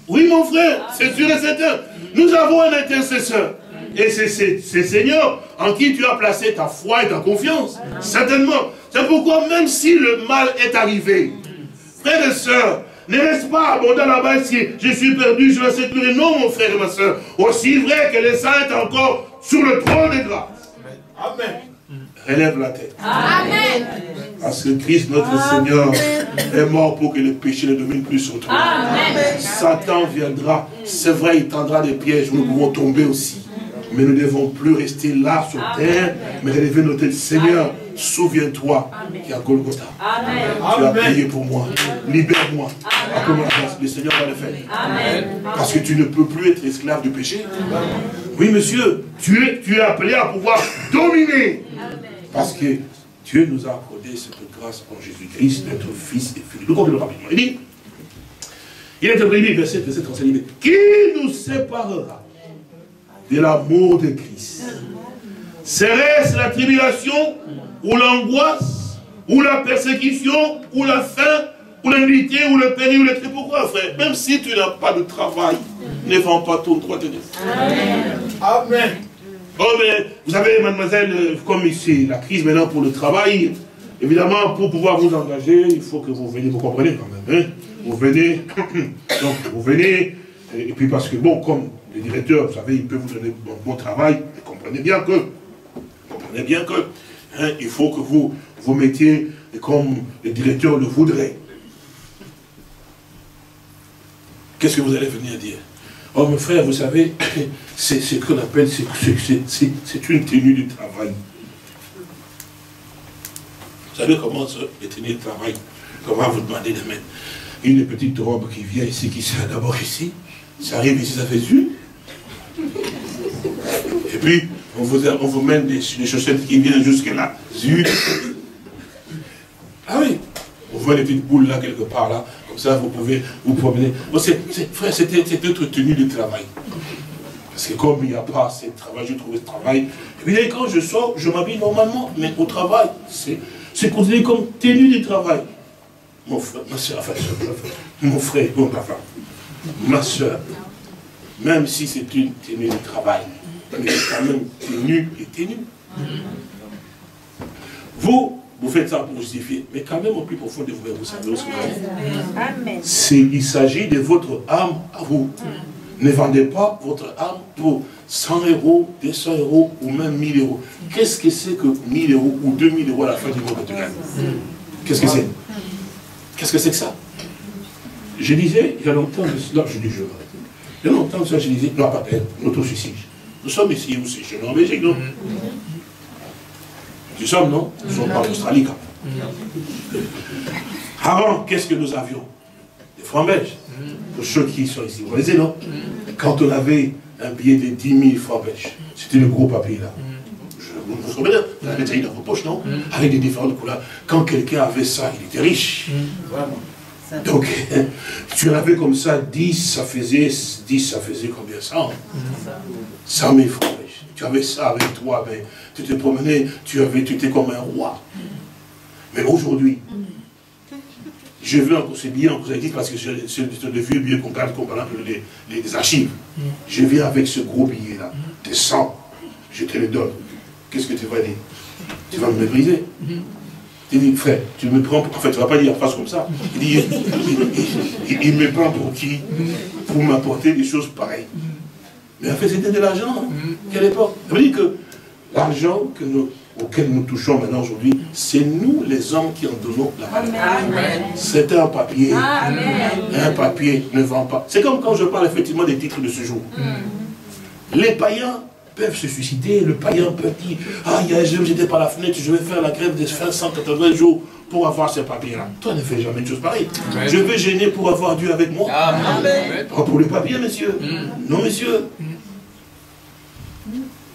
Oui, mon frère, c'est sûr et certain. Nous avons un intercesseur. Et c'est ce Seigneur en qui tu as placé ta foi et ta confiance. Certainement. C'est pourquoi même si le mal est arrivé, frères et sœurs, ne reste pas abondant là-bas si je suis perdu, je vais sécuriser. Non, mon frère et ma soeur. Aussi vrai que les saints est encore sur le trône de grâce. Amen. Relève la tête. Amen. Parce que Christ, notre Seigneur, est mort pour que le péché ne domine plus sur toi. Satan viendra. C'est vrai, il tendra des pièges. Nous pouvons tomber aussi. Mais nous ne devons plus rester là sur terre, mais relever notre tête. Seigneur, souviens-toi qu'il y a Golgotha. Tu as payé pour moi. Libère-moi. Le Seigneur va le faire. Parce que tu ne peux plus être esclave du péché. Oui, monsieur, tu es, tu es appelé à pouvoir dominer. Parce que Dieu nous a accordé cette grâce en Jésus-Christ, notre Fils et Fils. Nous continuons rapidement. Il dit, il est écrit, verset, verset 35, qui nous séparera de l'amour de Christ? Serait-ce la tribulation, ou l'angoisse, ou la persécution, ou la faim, ou la nudité, ou le péril, ou le très Pourquoi, frère? Même si tu n'as pas de travail, ne vends pas ton droit de Amen. Amen. Oh, mais vous savez, mademoiselle, euh, comme ici, la crise maintenant pour le travail, évidemment, pour pouvoir vous engager, il faut que vous veniez, vous comprenez quand même, hein? Vous venez, donc vous venez, et puis parce que, bon, comme le directeur, vous savez, il peut vous donner bon, bon travail, vous comprenez bien que, comprenez bien que, hein, il faut que vous vous mettiez comme le directeur le voudrait. Qu'est-ce que vous allez venir dire? Oh, mon frère, vous savez, c'est ce qu'on appelle, c'est une tenue du travail. Vous savez comment ça, les tenues du travail Comment vous demandez de mettre une petite robe qui vient ici, qui sert d'abord ici, ça arrive ici, ça fait zut. Et puis, on vous, on vous met des, chaussettes qui viennent jusque là, zut. Ah oui, on voit des petites boules là, quelque part là, comme ça, vous pouvez vous promener. frère, c'était notre tenue de travail. Parce que comme il n'y a pas assez de travail, je trouve ce travail. Et puis quand je sors, je m'habille normalement, mais au travail, c'est considéré comme tenue de travail. Mon frère, ma soeur, mon frère, mon papa, ma soeur, même si c'est une tenue de travail, mais quand même tenue et tenue. Vous, vous faites ça pour justifier. Mais quand même, au plus profond de vous, vous savez où c'est. Il s'agit de votre âme à vous. Ne vendez pas votre âme pour 100 euros, 200 euros ou même 1000 euros. Qu'est-ce que c'est que 1000 euros ou 2000 euros à la fin du mois que tu gagnes Qu'est-ce que c'est? Qu'est-ce que c'est que ça? Je disais, il y a longtemps de cela, je dis je Il y a longtemps de cela, je disais, non, pas notre suicide. Nous sommes ici, vous, c'est chez nous en Belgique, non nous sommes, non Nous sommes pas en Australie, quand Avant, qu'est-ce que nous avions Des francs belges. Pour ceux qui sont ici, vous voyez, non Quand on avait un billet de 10 000 francs belges, c'était le gros papier là. Vous vous souvenez, vous avez dans vos poches, non Avec des différentes couleurs. Quand quelqu'un avait ça, il était riche. Donc, tu en avais comme ça 10, ça faisait 10, ça faisait combien 100 100 000 francs. Tu avais ça avec toi, mais tu te promenais, tu avais, tu étais comme un roi. Mais aujourd'hui, je veux encore, c'est bien, avez dit, parce que c'est le vieux billet qu'on garde comme par exemple les, les, archives. Je viens avec ce gros billet-là, de 100, je te le donne. Qu'est-ce que tu vas dire? Tu vas me mépriser. Il dit, frère, tu me prends, en fait, tu ne vas pas dire en face comme ça. Il dit, il, me prend pour qui? Pour m'apporter des choses pareilles. Mais en fait, c'était de l'argent. Quelle époque Ça veut dire que l'argent auquel nous touchons maintenant aujourd'hui, c'est nous les hommes qui en donnons la valeur. C'est un papier. Un papier ne vend pas. C'est comme quand je parle effectivement des titres de ce jour. Les païens peuvent se suicider, le païen peut dire, ah, il y a un jeune, j'étais par la fenêtre, je vais faire la grève des 180 jours pour avoir ces papiers-là. Toi, ne fais jamais une chose pareille. Je vais gêner pour avoir Dieu avec moi. Amen. Pas pour les papiers, monsieur. Mm. Non, monsieur.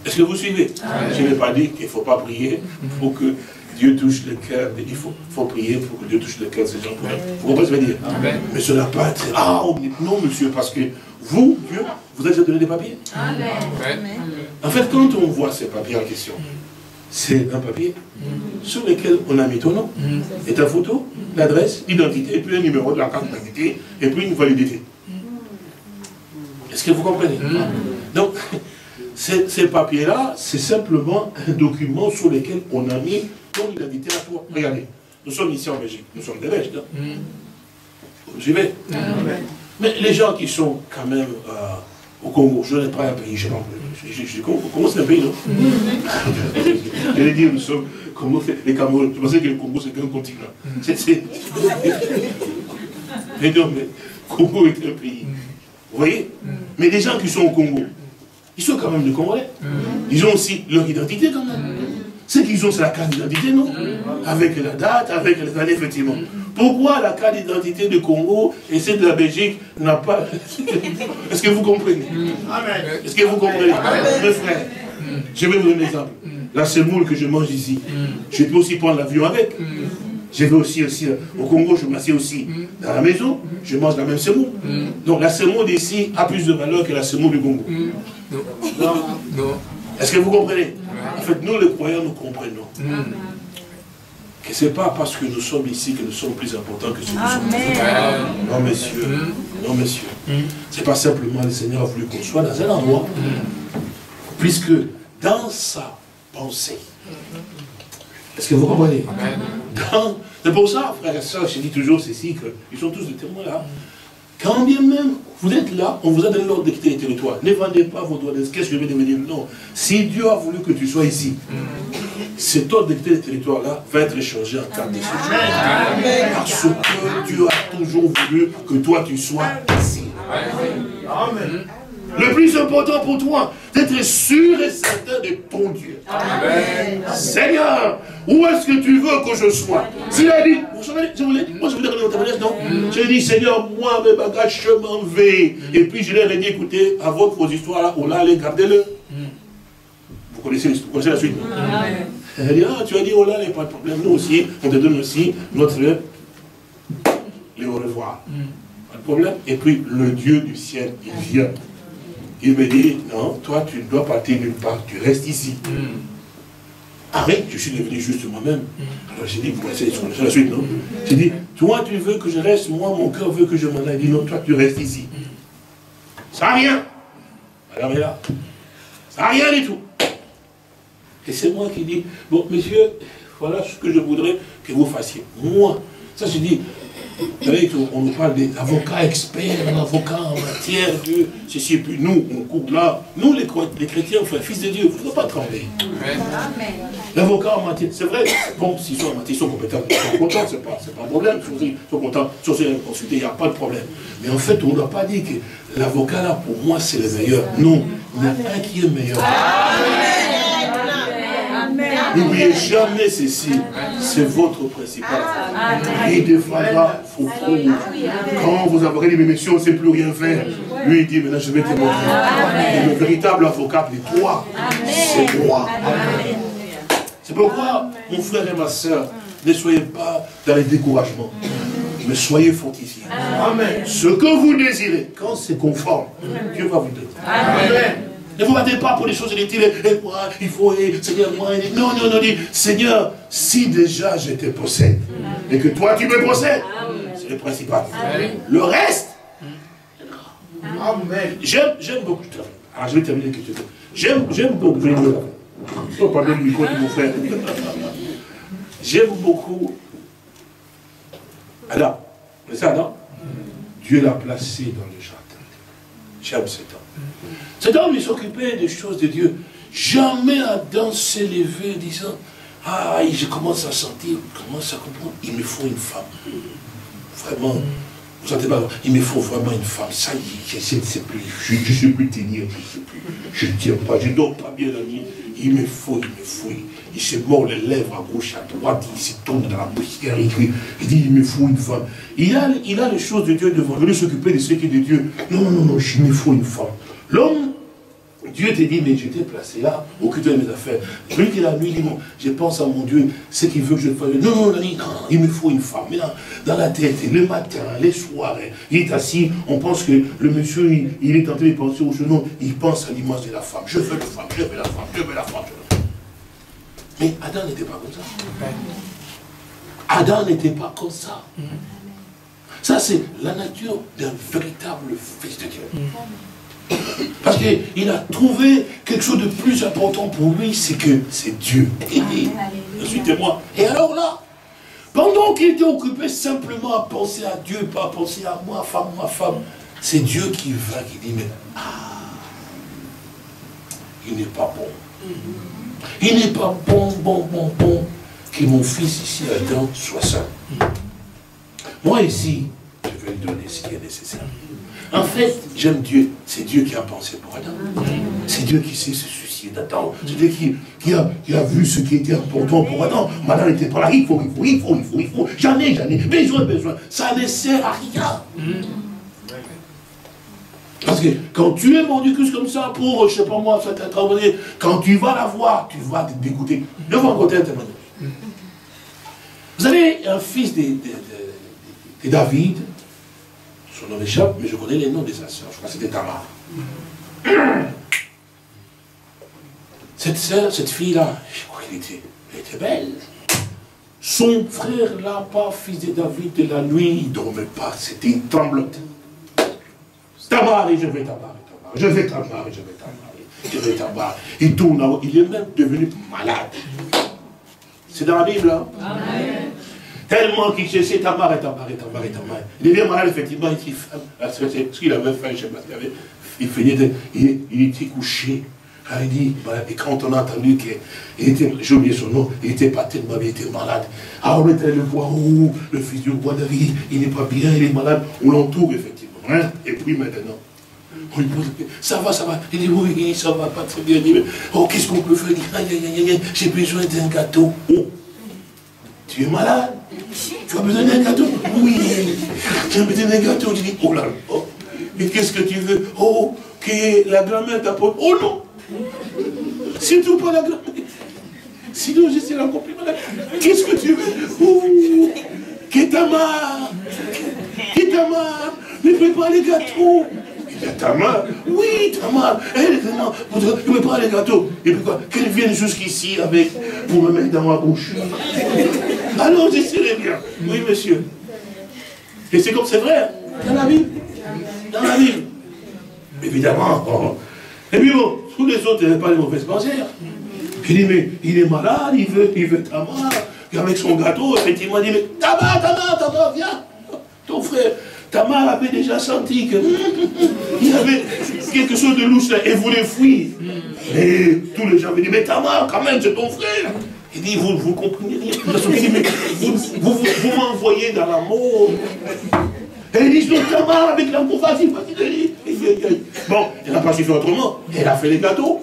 Est-ce que vous suivez? Je n'ai pas dit qu'il ne faut pas prier, faut que Dieu touche le cœur, il faut, faut, prier pour que Dieu touche le cœur de ces gens. Vous comprenez ce que je veux dire? Mais cela n'a pas être, ah, non, monsieur, parce que vous, Dieu, vous avez donné des papiers. Amen. En fait, quand on voit ces papiers en question, c'est un papier sur lequel on a mis ton nom, et ta photo, l'adresse, l'identité, et puis un numéro de la carte d'identité, et puis une validité. Est-ce que vous comprenez? Donc, ces, papiers-là, c'est simplement un document sur lequel on a mis ton identité à toi. Regardez, nous sommes ici en Belgique, nous sommes des Belges. J'y vais. Mais les gens qui sont quand même euh, au Congo, je n'ai pas un pays, je ne sais pas. Congo, c'est un pays, non? Je vais dire, nous sommes, Congo, les Cameroun, je pensais que le Congo, c'est qu'un continent. C'est... Mais non, mais Congo est un pays. Vous voyez? Mais les gens qui sont au Congo, ils sont quand même des Congolais. Ils ont aussi leur identité quand même. Ce qu'ils ont, c'est la carte d'identité, non Avec la date, avec les années, effectivement. Pourquoi la carte d'identité du Congo et celle de la Belgique n'a pas... Est-ce que vous comprenez Est-ce que vous comprenez Mes frères, je vais vous donner un exemple. La semoule que je mange ici, je peux aussi prendre l'avion avec. Je vais aussi, aussi au Congo, je m'assieds aussi dans la maison, je mange la même semoule. Donc la semoule d'ici a plus de valeur que la semoule du Congo. Non. non. Est-ce que vous comprenez En fait, nous, les croyants, nous comprenons. Que ce n'est pas parce que nous sommes ici que nous sommes plus importants que ceux qui sont Non, messieurs. Non, messieurs. Ce n'est pas simplement le Seigneur a voulu qu'on soit dans un endroit. Puisque dans sa pensée, est-ce que vous comprenez C'est pour ça, frères et sœurs, je dis toujours ceci, qu'ils sont tous des témoins là. Quand bien même vous êtes là, on vous a donné l'ordre de quitter les territoires. Ne vendez pas vos droits. Qu'est-ce que je vais devenir Non. Si Dieu a voulu que tu sois ici, cet ordre de quitter les territoires-là va être échangé en carte de séjour. Parce que Dieu a toujours voulu que toi tu sois ici. Amen. Le plus important pour toi, d'être sûr et certain de ton Dieu. Amen. Seigneur, où est-ce que tu veux que je sois? S'il a dit, vous savez, je voulais, moi je voulais donner témoignage, non? J'ai dit, Seigneur, moi, mes bagages, je m'en vais. Et puis je leur ai dit, écoutez, à votre vos histoires là, on l'a allez, gardez-le. Vous connaissez, vous connaissez la suite Elle a dit, ah, tu as dit, oh là, il n'y a pas de problème. Nous aussi, on te donne aussi notre les au revoir. Pas de problème. Et puis, le Dieu du ciel, il vient. Il me dit, non, toi, tu ne dois partir nulle part, tu restes ici. Mm. Ah oui, je suis devenu juste moi-même. Mm. Alors j'ai dit, vous connaissez la suite, non? J'ai dit, toi, tu veux que je reste, moi, mon cœur veut que je m'en aille. Il dit, non, toi, tu restes ici. Ça n'a rien. Alors, là, ça n'a rien du tout. Et c'est moi qui dis, bon, messieurs, voilà ce que je voudrais que vous fassiez. Moi, ça, je dis, vous savez on nous parle des avocats experts, un avocat en matière de ceci, et puis nous, on coupe là. Nous, les, chrétiens, enfin, fils de Dieu, vous ne pouvez pas trembler. L'avocat en matière, c'est vrai, bon, s'ils sont en matière, ils sont compétents, ils sont contents, c'est pas, pas un problème. Ils sont contents, sur ces consultés, il n'y a pas de problème. Mais en fait, on ne doit pas dire que l'avocat là, pour moi, c'est le meilleur. Non, il y en a un qui est meilleur. Amen. N'oubliez jamais ceci. C'est votre principal. Il défendra vos causes. Quand vous aurez dit, mais monsieur, on ne sait plus rien faire. Lui, il dit, maintenant je vais te montrer. le véritable avocat de toi, c'est moi. C'est pourquoi, mon frère et ma soeur, ne soyez pas dans les découragements mais soyez fortifiés. Amen. Ce que vous désirez, quand c'est conforme, Dieu va vous donner. Amen. Ne vous battez pas pour les choses inutiles. Et moi, il faut, Seigneur, moi. Non, non, non, dit, Seigneur, si déjà je te possède, et que toi tu me possèdes, c'est le principal. Le reste, Amen. J'aime beaucoup. Alors, je vais terminer quelque chose. J'aime beaucoup. Oh, pardon le micro de mon frère. J'aime beaucoup Adam. C'est ça, non? Dieu l'a placé dans le jardin. J'aime cet homme. Cet homme, il s'occupait des choses de Dieu. Jamais Adam s'est levé disant, ah, je commence à sentir, je commence à comprendre, il me faut une femme. Vraiment, vous sentez pas, il me faut vraiment une femme. Ça y est, je ne sais plus, je ne sais plus tenir, je ne tiens pas, je ne dors pas bien la nuit. Il me faut, il me faut. Il se mord les lèvres à gauche, à droite, il se tourne dans la poussière, il il dit, il me faut une femme. Il a, il a les choses de Dieu devant lui, s'occuper de ce qui est de Dieu. Non, non, non, il me faut une femme. L'homme Dieu te dit, mais j'étais placé là, occupe-toi de mes affaires. Lui qui la nuit, dit, je pense à mon Dieu, ce qu'il veut que je fasse. Non, non, non, non, il me faut une femme. Mais dans la tête, le matin, les soirs, il est assis, on pense que le monsieur, il, est tenté de penser au genou, il pense à l'image de la femme. Je veux la femme, je veux la femme, je veux la femme. Mais Adam n'était pas comme ça. Adam n'était pas comme ça. Ça, c'est la nature d'un véritable fils de Dieu. Parce qu'il a trouvé quelque chose de plus important pour lui, c'est que c'est Dieu. Je suis témoin. Et alors là, pendant qu'il était occupé simplement à penser à Dieu, pas à penser à moi, femme, ma femme, c'est Dieu qui va, qui dit, mais ah, il n'est pas bon. Il n'est pas bon, bon, bon, bon que mon fils ici, Adam, soit ça. Moi ici, je vais lui donner ce qui est nécessaire. En fait, j'aime Dieu. C'est Dieu qui a pensé pour Adam. C'est Dieu qui sait se soucier d'Adam. C'est Dieu qui, a, vu ce qui était important pour Adam. Madame n'était pas là. Il faut, il faut, il faut, il faut, il faut. J'en ai, j'en ai. Besoin, besoin. Ça ne sert à rien. Parce que quand tu es mon Dieu comme ça pour, je ne sais pas moi, faire travail, quand tu vas la voir, tu vas te dégoûter. Je vais côté. Vous avez un fils de David, son nom échappe, mais je connais les noms de sa sœur. Je crois que c'était Tamar. Cette sœur, cette fille-là, je crois qu'elle était, était belle. Son frère là, pas fils de David, de la nuit, il ne dormait pas. C'était une tremblote. Tamar, et je vais Tamar, je vais Tamar, et je vais Tamar, je vais Tamar. Il tourne, il est même devenu malade. C'est dans la Bible, hein? Amen. Tellement qu'il cherchait Tamar et Tamar et Tamar et Tamar. Il devient malade, effectivement, il dit ce qu'il avait fait, je sais pas ce qu'il avait. Il, il, était couché. Ah, il dit, et quand on a entendu qu'il était, j'ai oublié son nom, il n'était pas tellement bien, il était malade. Ah, on était le voir, oh, le fils du roi David, il n'est pas bien, il est malade. On l'entoure, effectivement. Hein. Et puis maintenant, on lui ça va, ça va. Il dit, oui, ça va pas très bien. Il dit, oh, qu'est-ce qu'on peut faire? Il dit, aïe, aïe, aïe, aïe, j'ai besoin d'un gâteau. Oh, tu es malade? Tu as besoin d'un gâteau? Oui, j'ai besoin d'un gâteau? Je dis, oh là, oh, et qu'est-ce que tu veux? Oh, que la grand-mère t'apporte. Oh non. Surtout pas la grand-mère. Sinon, je serai encore malade. Qu'est-ce que tu veux? Oh, que Tamar Que Tamar Mais prépare les gâteaux il y a Tamar. Oui, Tamar. Elle est vraiment. Je prépare les gâteaux. Et puis quoi Qu'elle vienne jusqu'ici avec pour me mettre dans ma bouche. Alors serai bien. Oui, monsieur. Et c'est comme c'est vrai, hein. dans la Bible. Dans la Bible. Évidemment. Et puis bon, tous les autres n'avaient pas les mauvaises pensées. Il dit, mais il est malade, il veut, il veut Tamar. Et avec son gâteau, effectivement, il dit, mais Tamar, Tamar, Tamar, viens. Ton frère, Tamar avait déjà senti qu'il y avait quelque chose de louche là et voulait fuir. Et tous les gens me disent, mais Tamar, quand même, c'est ton frère. Il dit, vous ne comprenez rien. vous, vous, vous, m'envoyez dans la mort. Et il dit, non, Tamar, avec l'amour, vas-y, vas-y. Bon, elle n'a pas su faire autrement. Elle a fait les gâteaux.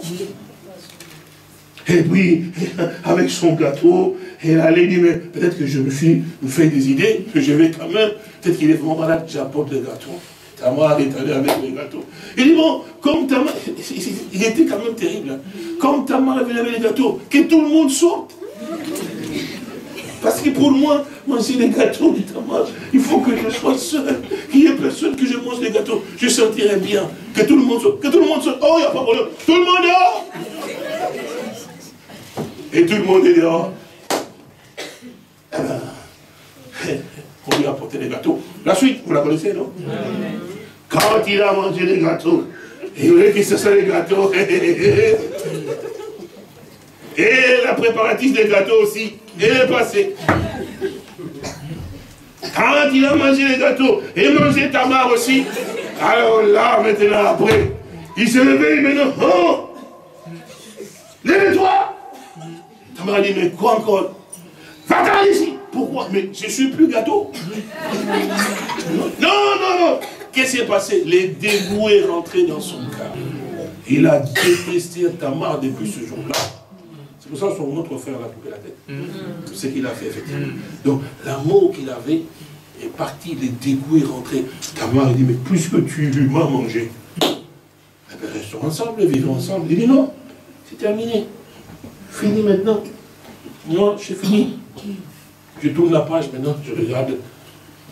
Et puis, avec son gâteau, elle allait dire, mais peut-être que je me suis fait des idées, que je vais quand même, peut-être qu'il est vraiment malade, j'apporte le gâteau. Tamar est allé avec le gâteau. Il dit, bon, comme Tamar, il était quand même terrible, hein. comme Tamar est venu avec le gâteau, que tout le monde sorte. Parce que pour moi, manger les gâteaux du Tamar, il faut que je sois seul, qu'il n'y ait personne que je mange les gâteaux. Je sentirais bien que tout le monde sorte, que tout le monde sorte. Oh, il n'y a pas de problème. Tout le monde dehors Et tout le monde est dehors. Eh ben, on lui a apporté les gâteaux. La suite, vous la connaissez, non? Quand il a mangé les gâteaux, il voulait qu'il se soit les gâteaux. Et la préparatrice des gâteaux aussi, elle est passée. Quand il a mangé les gâteaux et mangé Tamar aussi, alors là, maintenant, après, il se levait, il me dit, oh, lève-toi. Tamar dit, mais quoi encore? Va-t'en ici. Pourquoi? Mais je ne suis plus gâteau. Non, non, non. Qu'est-ce qui s'est passé? Les dévoués rentraient dans son cœur. Il a détesté Tamar depuis ce jour-là. C'est pour ça que son autre frère l'a coupé la tête. C'est ce qu'il a fait, effectivement. Donc, l'amour qu'il avait est parti, les dégoûts est rentré. Tamar, il dit, mais puisque tu m'as mangé, eh bien, restons ensemble, vivons ensemble. Il dit, non, c'est terminé. Fini maintenant. Moi, j'ai fini. Je tourne la page maintenant, je regarde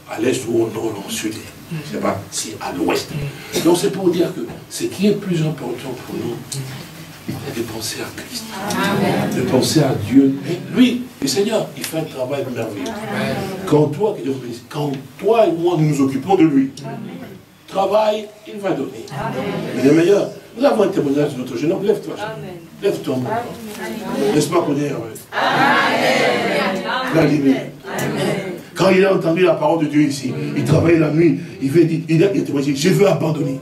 à l'est ou au nord ou au sud. Je ne sais pas si à l'ouest. Donc c'est pour dire que ce qui est plus important pour nous, c'est de penser à Christ. De penser à Dieu. Et lui, le Seigneur, il fait un travail merveilleux. Quand toi, quand toi et moi, nous nous occupons de lui, travail, il va donner. Il est meilleur. Nous avons un témoignage de notre jeune homme. Lève-toi. Lève-toi. N'est-ce pas qu'on est heureux La liberté. Quand il a entendu la parole de Dieu ici, il travaillait la nuit, il, veut, il, a, témoigné, je veux abandonner.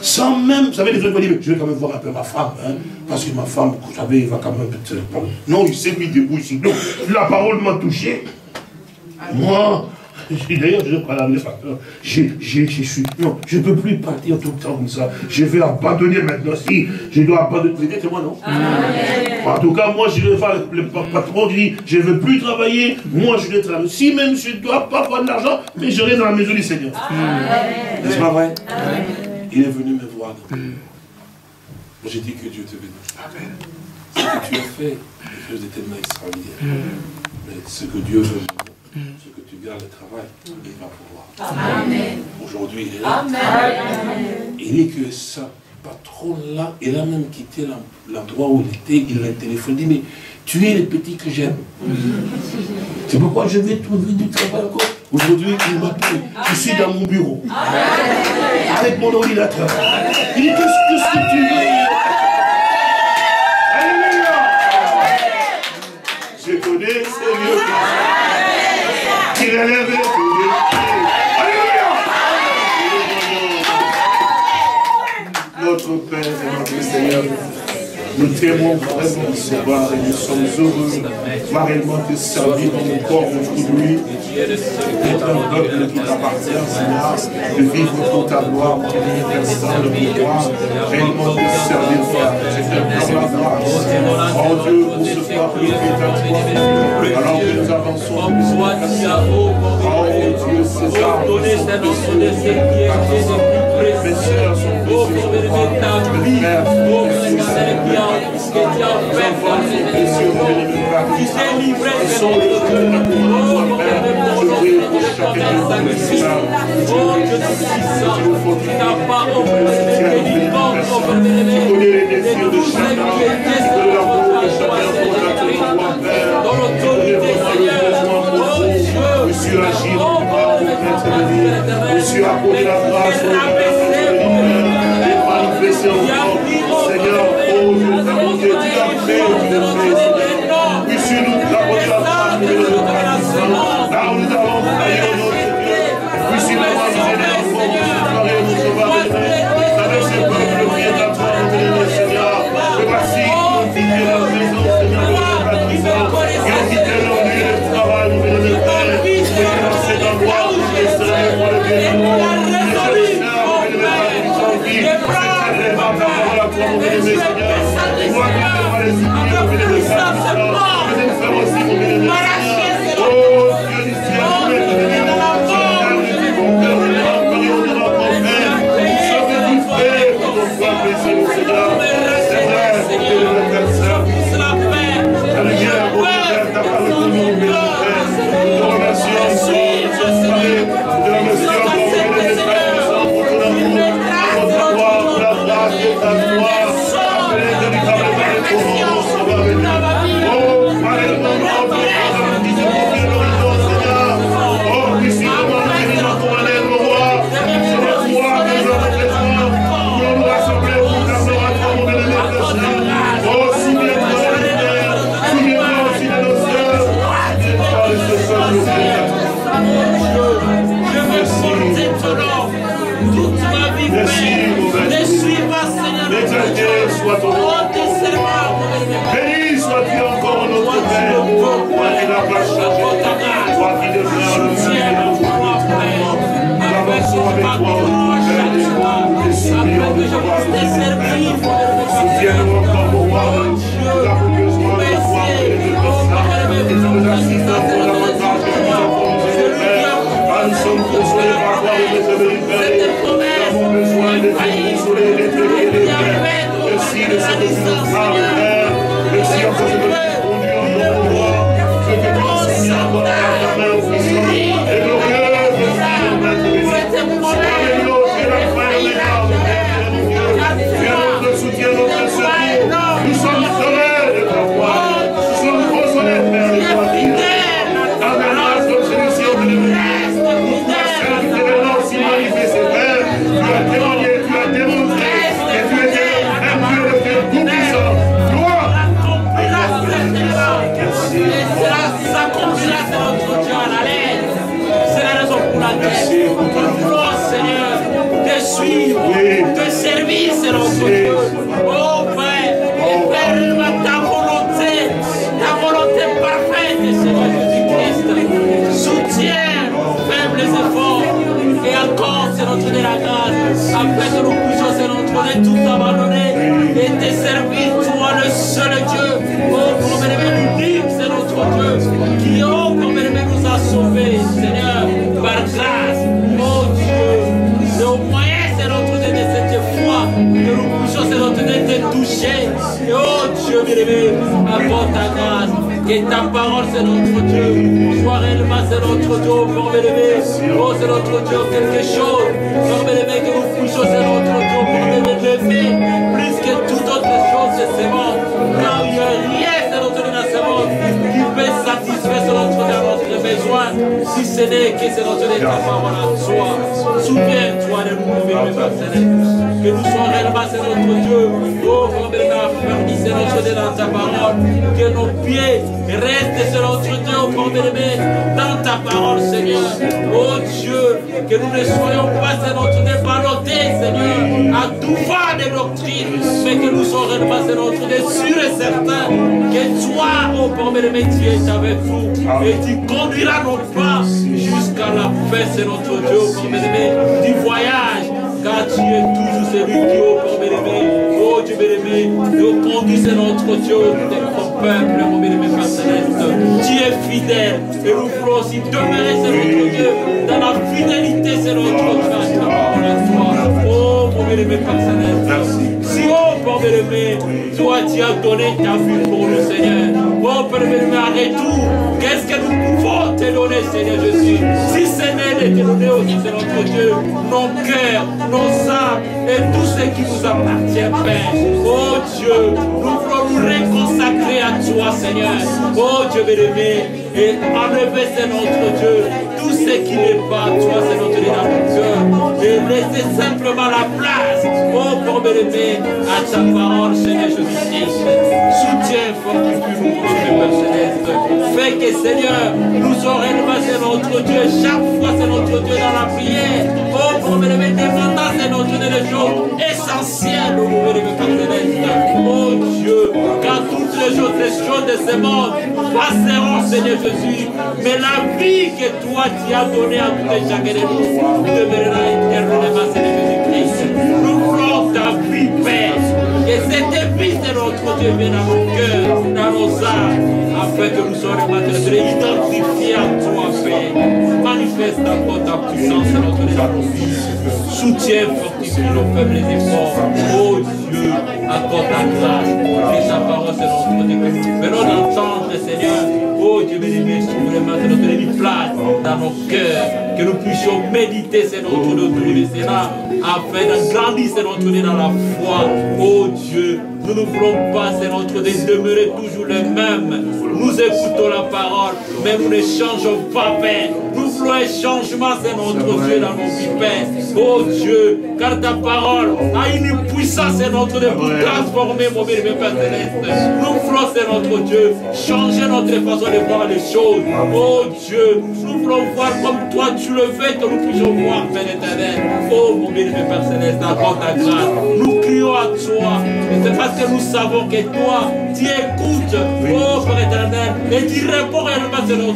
Sans même, vous savez, les autres vont dire, je vais quand même voir un peu ma femme, hein, parce que ma femme, vous savez, il va quand même peut-être... Non, il s'est mis debout ici. Donc, la parole m'a touché. Moi, D'ailleurs, je prends la facteur. Je, je, je suis. Non, je ne peux plus partir tout le temps comme ça. Je vais abandonner maintenant. Si je dois abandonner. Vous moi, non? En tout cas, moi, je vais faire le, patron qui dit je ne veux plus travailler. Moi, je vais travailler. Si même je ne dois pas avoir de l'argent, mais je reste dans la maison du Seigneur. N'est-ce pas vrai? Il est venu me voir. J'ai dit que Dieu te bénisse. Ce que tu as fait, quelque chose de tellement extraordinaire. Mais ce que Dieu veut ce le travail, il va pouvoir. Aujourd'hui, il est là. Il dit que ça patron-là, il a même quitté l'endroit où il était, il a téléphoné, mais tu es le petit que j'aime. C'est pourquoi je vais trouver du travail encore. Aujourd'hui, il m'appelle. Je suis dans mon bureau. Avec mon ordinateur. Il dit, qu'est-ce que tu veux? Seigneur, nous t'aimons vraiment ce soir et nous sommes heureux. Réellement de servir dans nos corps aujourd'hui, d'être un peuple qui t'appartient, Seigneur, de vivre pour ta gloire, pour personne de pouvoir, réellement de servir. C'est la grâce. Oh Dieu, pour ce peuple qui est à toi, alors que nous avançons, oh Dieu, ces arbres sont mes soeurs sont précieuses, mes frères sont précieux, ce que tu as fait pour je puissant. Tu pas offert de de. Oh, Dieu. Monsieur, agir en gloire, Monsieur, accorder la grâce, Seigneur, par grâce. Oh Dieu, c'est au moyen, c'est notre Dieu, de cette foi que nous c'est notre Dieu, te toucher. Et oh Dieu, bien-aimé, apporte ta grâce. Que ta parole, c'est notre Dieu. Sois réellement, c'est notre Dieu, pour bien-aimé. Oh, c'est notre Dieu, quelque chose. Pour bien-aimé, que nous puissions, c'est notre Dieu, pour bien-aimé, plus que toute autre chose de ce a rien, c'est notre Dieu, dans ce monde, qui peut satisfaire besoin, si ce n'est que c'est notre parole à toi. Souviens-toi de nous, Père Céleste. Que nous soyons réellement, c'est notre Dieu. Oh, pour bien-aimé, affermis, c'est notre Dieu, dans ta parole. Que nos pieds restent, c'est notre Dieu, oh, bien-aimé, dans ta parole, Seigneur. Oh Dieu, que nous ne soyons pas, c'est notre Dieu, ballottés, Seigneur, à tout va des doctrines, que nous réellement, c'est notre Dieu, sûr et certain que toi, oh, pour bien-aimé, tu es avec nous et tu conduiras nos pas jusqu'à la fin, c'est notre Dieu, pour bien-aimé, du voyage car tu es toujours celui qui, oh, pour bien-aimé, oh Dieu bien-aimé, nous c'est notre Dieu, notre peuple, mon bien-aimé Père Céleste. Tu es fidèle, et nous voulons aussi demeurer, c'est notre Dieu, dans la fidélité, c'est notre Dieu, ta parole à toi. Oh, mon bien-aimé Père Céleste. Toi, tu as donné ta vie pour nous, Seigneur. Oh, Père bien-aimé, arrête tout. Qu'est-ce que nous pouvons te donner, Seigneur Jésus? Si ce n'est de te donner aussi, c'est notre Dieu, nos cœurs, nos âmes et tout ce qui nous appartient, Père. Oh Dieu, nous voulons nous réconsacrer à toi, Seigneur. Oh Dieu bien-aimé, et enlever, c'est notre Dieu, tout ce qui n'est pas toi, c'est notre Dieu dans. Et laisser simplement la place, oh pour bien-aimé, à ta parole, Seigneur Jésus-Christ. Soutiens fort que tu nous. Fais que, Seigneur, nous aurons c'est notre Dieu. Chaque fois, c'est notre Dieu dans la prière. Oh, me lever dépendant, c'est notre Dieu. Oh, pour me lever Père Céleste. Oh Dieu, car toutes les choses, les choses de ce monde passeront, Seigneur Jésus. Mais la vie que toi, tu as donnée à tout et chacun de nous demeurera éternellement, notre Dieu, vienne dans nos cœurs, dans nos âmes, afin que nous soyons maintenant identifiés à toi, Père. Manifeste encore ta puissance, notre dans nos vies. Soutiens, fortifie nos faibles efforts. Oh Dieu, accorde ta grâce. Que ta parole, c'est notre Dieu. Venons d'entendre, Seigneur. Oh Dieu béni, souverainement, c'est notre Dieu, place dans nos cœurs. Que nous puissions méditer, c'est notre de cela, afin de grandir, c'est notre dans la foi. Oh Dieu, nous ne voulons pas, c'est notre Dieu, demeurer toujours les mêmes. Nous écoutons la parole, mais nous ne changeons pas, Père. Changement, c'est notre Dieu, dans nos vies, Père. Oh Dieu, car ta parole a une puissance, c'est notre Dieu, pour transformer mon bien Père Céleste. Nous voulons, c'est notre Dieu, changer notre façon de voir les choses. Oh Dieu, nous voulons voir comme toi tu le fais, que nous puissions voir, Père éternel. Oh mon bien Père Céleste, accorde ta grâce. Nous crions à toi. Et c'est parce que nous savons que toi, tu écoutes Oh, Père éternel, et tu réponds réellement sur nos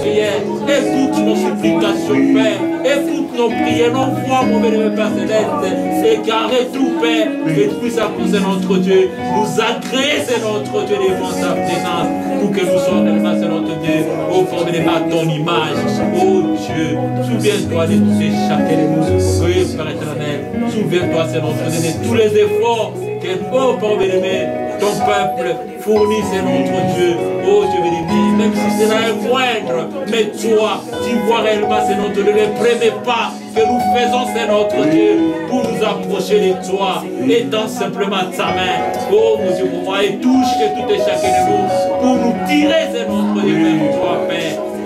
prières. Écoute nos supplications, Père. Écoute nos prières, nos voix, mon bénévole Père Céleste. Égarez tout, Père, et tu puisses accuser notre Dieu, nous agréer, notre Dieu, devant sa présence, pour que nous soyons réellement, c'est notre Dieu, au formé à ton image. Oh Dieu, souviens-toi de tous les chacun de nous. Oui, Père éternel, souviens-toi, c'est notre Dieu, de tous les efforts que, oh, Père bénévole, ton peuple fournit, c'est notre Dieu. Oh Dieu béni, même si c'est un moindre, mais toi, tu vois réellement, c'est notre Dieu, les premiers pas que nous faisons, c'est notre Dieu, pour nous approcher de toi, étends simplement ta main. Oh mon Dieu, pour moi, et touche que tout et chacun de nous, pour nous tirer, c'est notre Dieu, toi.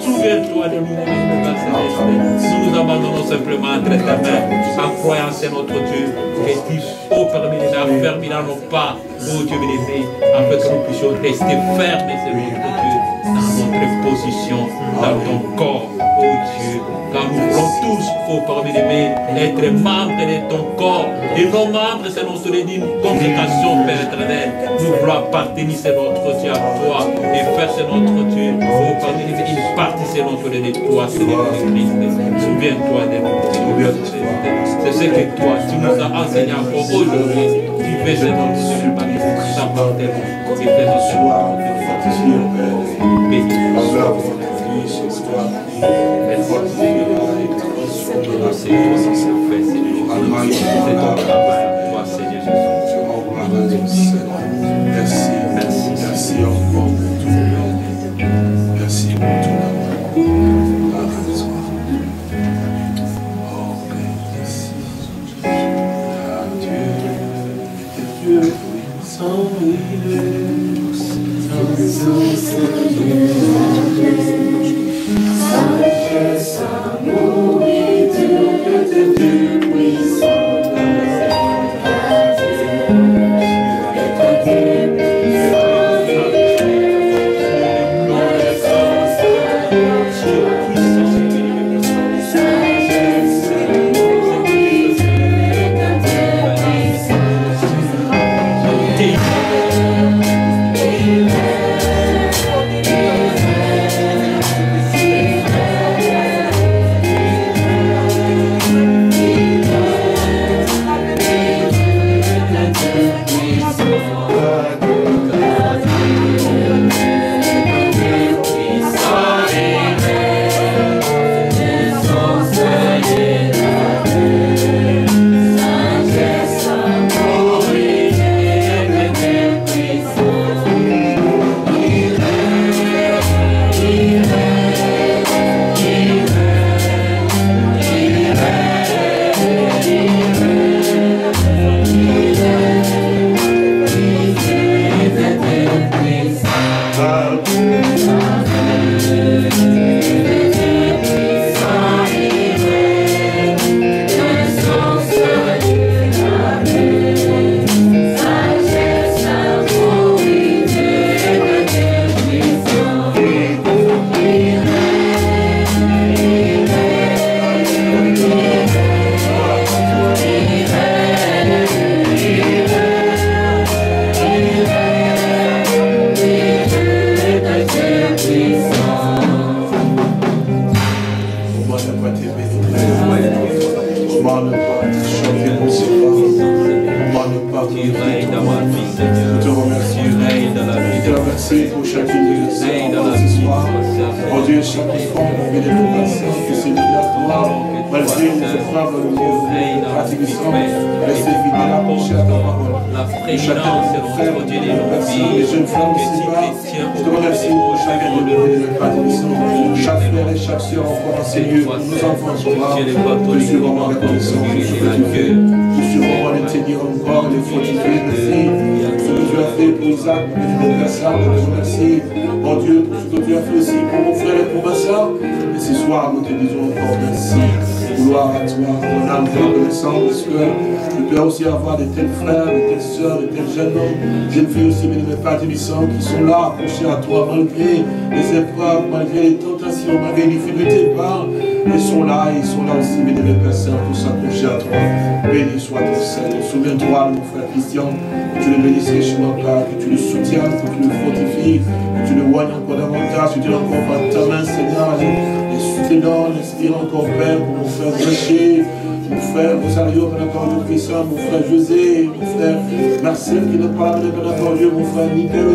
Souviens-toi de nous, Père Céleste. Nous nous abandonnons simplement entre ta main, en croyant, c'est notre Dieu, que tu, oh Père béni, affermis dans nos pas, oh Dieu béni, afin que nous puissions rester fermes, c'est notre Dieu, dans notre position, dans ton corps, oh Dieu, car nous voulons tous, parmi les être membres de ton corps. Et nos membres, c'est notre d'une congrégation, Père éternel. Nous voulons appartenir, c'est notre Dieu, à toi. Et faire, c'est notre Dieu. Oh parmi les une partie, c'est notre Dieu de toi, Seigneur Christ. Souviens-toi de nous. C'est ce que toi, tu nous as enseigné encore aujourd'hui. Tu fais, c'est notre Dieu, par nous appartenons. Tu fais notre Dieu. Merci Seigneur. C'est toi qui fait, Seigneur toi, merci, qui sont là, accrochés à toi, malgré les épreuves, malgré les tentations, malgré les difficultés, par Ils sont là, ils sont là aussi, béni le Père Saint, pour s'accrocher à toi. Béni soit ton Seigneur. Souviens-toi mon frère Christian, que tu le bénisses richement, Père, que tu le soutiennes, que tu le fortifies, que tu le voignes encore davantage, que tu encore par ta main, Seigneur. Et soutenant, l'inspire encore, Père, pour frère Zéché, mon frère Rosario, Père Christian, mon frère José, mon frère Marcel qui nous parle, Père Dieu, mon frère Christian,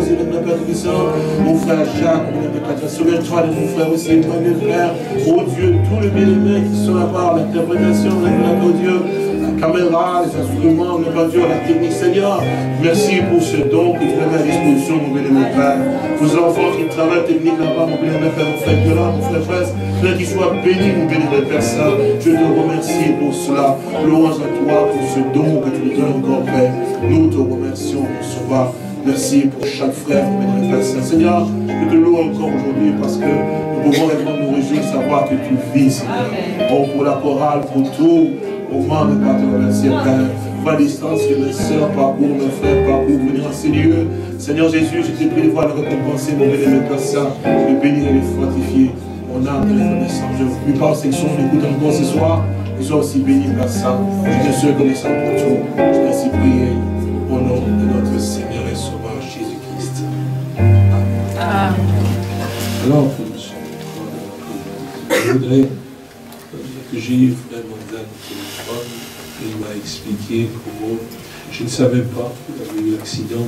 frère Jacques, Souviens-toi de mon frère aussi, mon frère, oh Dieu, tous les bien-aimés qui sont là-bas, l'interprétation, Père Dieu, la caméra, les instruments, Père Dieu, la technique, Seigneur. Merci pour ce don que tu mets à disposition, mon bien-aimé Père. Vos enfants qui travaillent technique là-bas, mon bien-aimé Père, mon frère là, mon frère Frère, Père, qu'ils soient bénis, mon bien-aimé Père Saint. Je te remercie pour cela. Louange à toi pour ce don que tu nous donnes encore, Père. Nous te remercions pour cela. Merci pour chaque frère, mon bien-aimé Père Saint. Seigneur, te encore aujourd'hui parce que nous pouvons réellement nous réjouir de savoir que tu vis, Seigneur. Oh, pour la chorale, pour tout, au moment de te remercier, Père. À distance que mes soeurs parcourent, mes frères parcourent, venir en ces lieux. Seigneur Jésus, je t'ai prie de voir le récompenser, mon bien-aimé Père Saint, de bénir et de fortifier mon âme de reconnaissance. Je vous prie par section, écoute encore ce soir, et sois aussi béni, Père Saint. Je te suis reconnaissant pour tout. Je t'ai ainsi prié au nom de notre Seigneur et Sauveur Jésus-Christ. Alors, je voudrais que j'ai eu frère Mandan au téléphone, il m'a expliqué comment, je ne savais pas qu'il avait eu l'accident.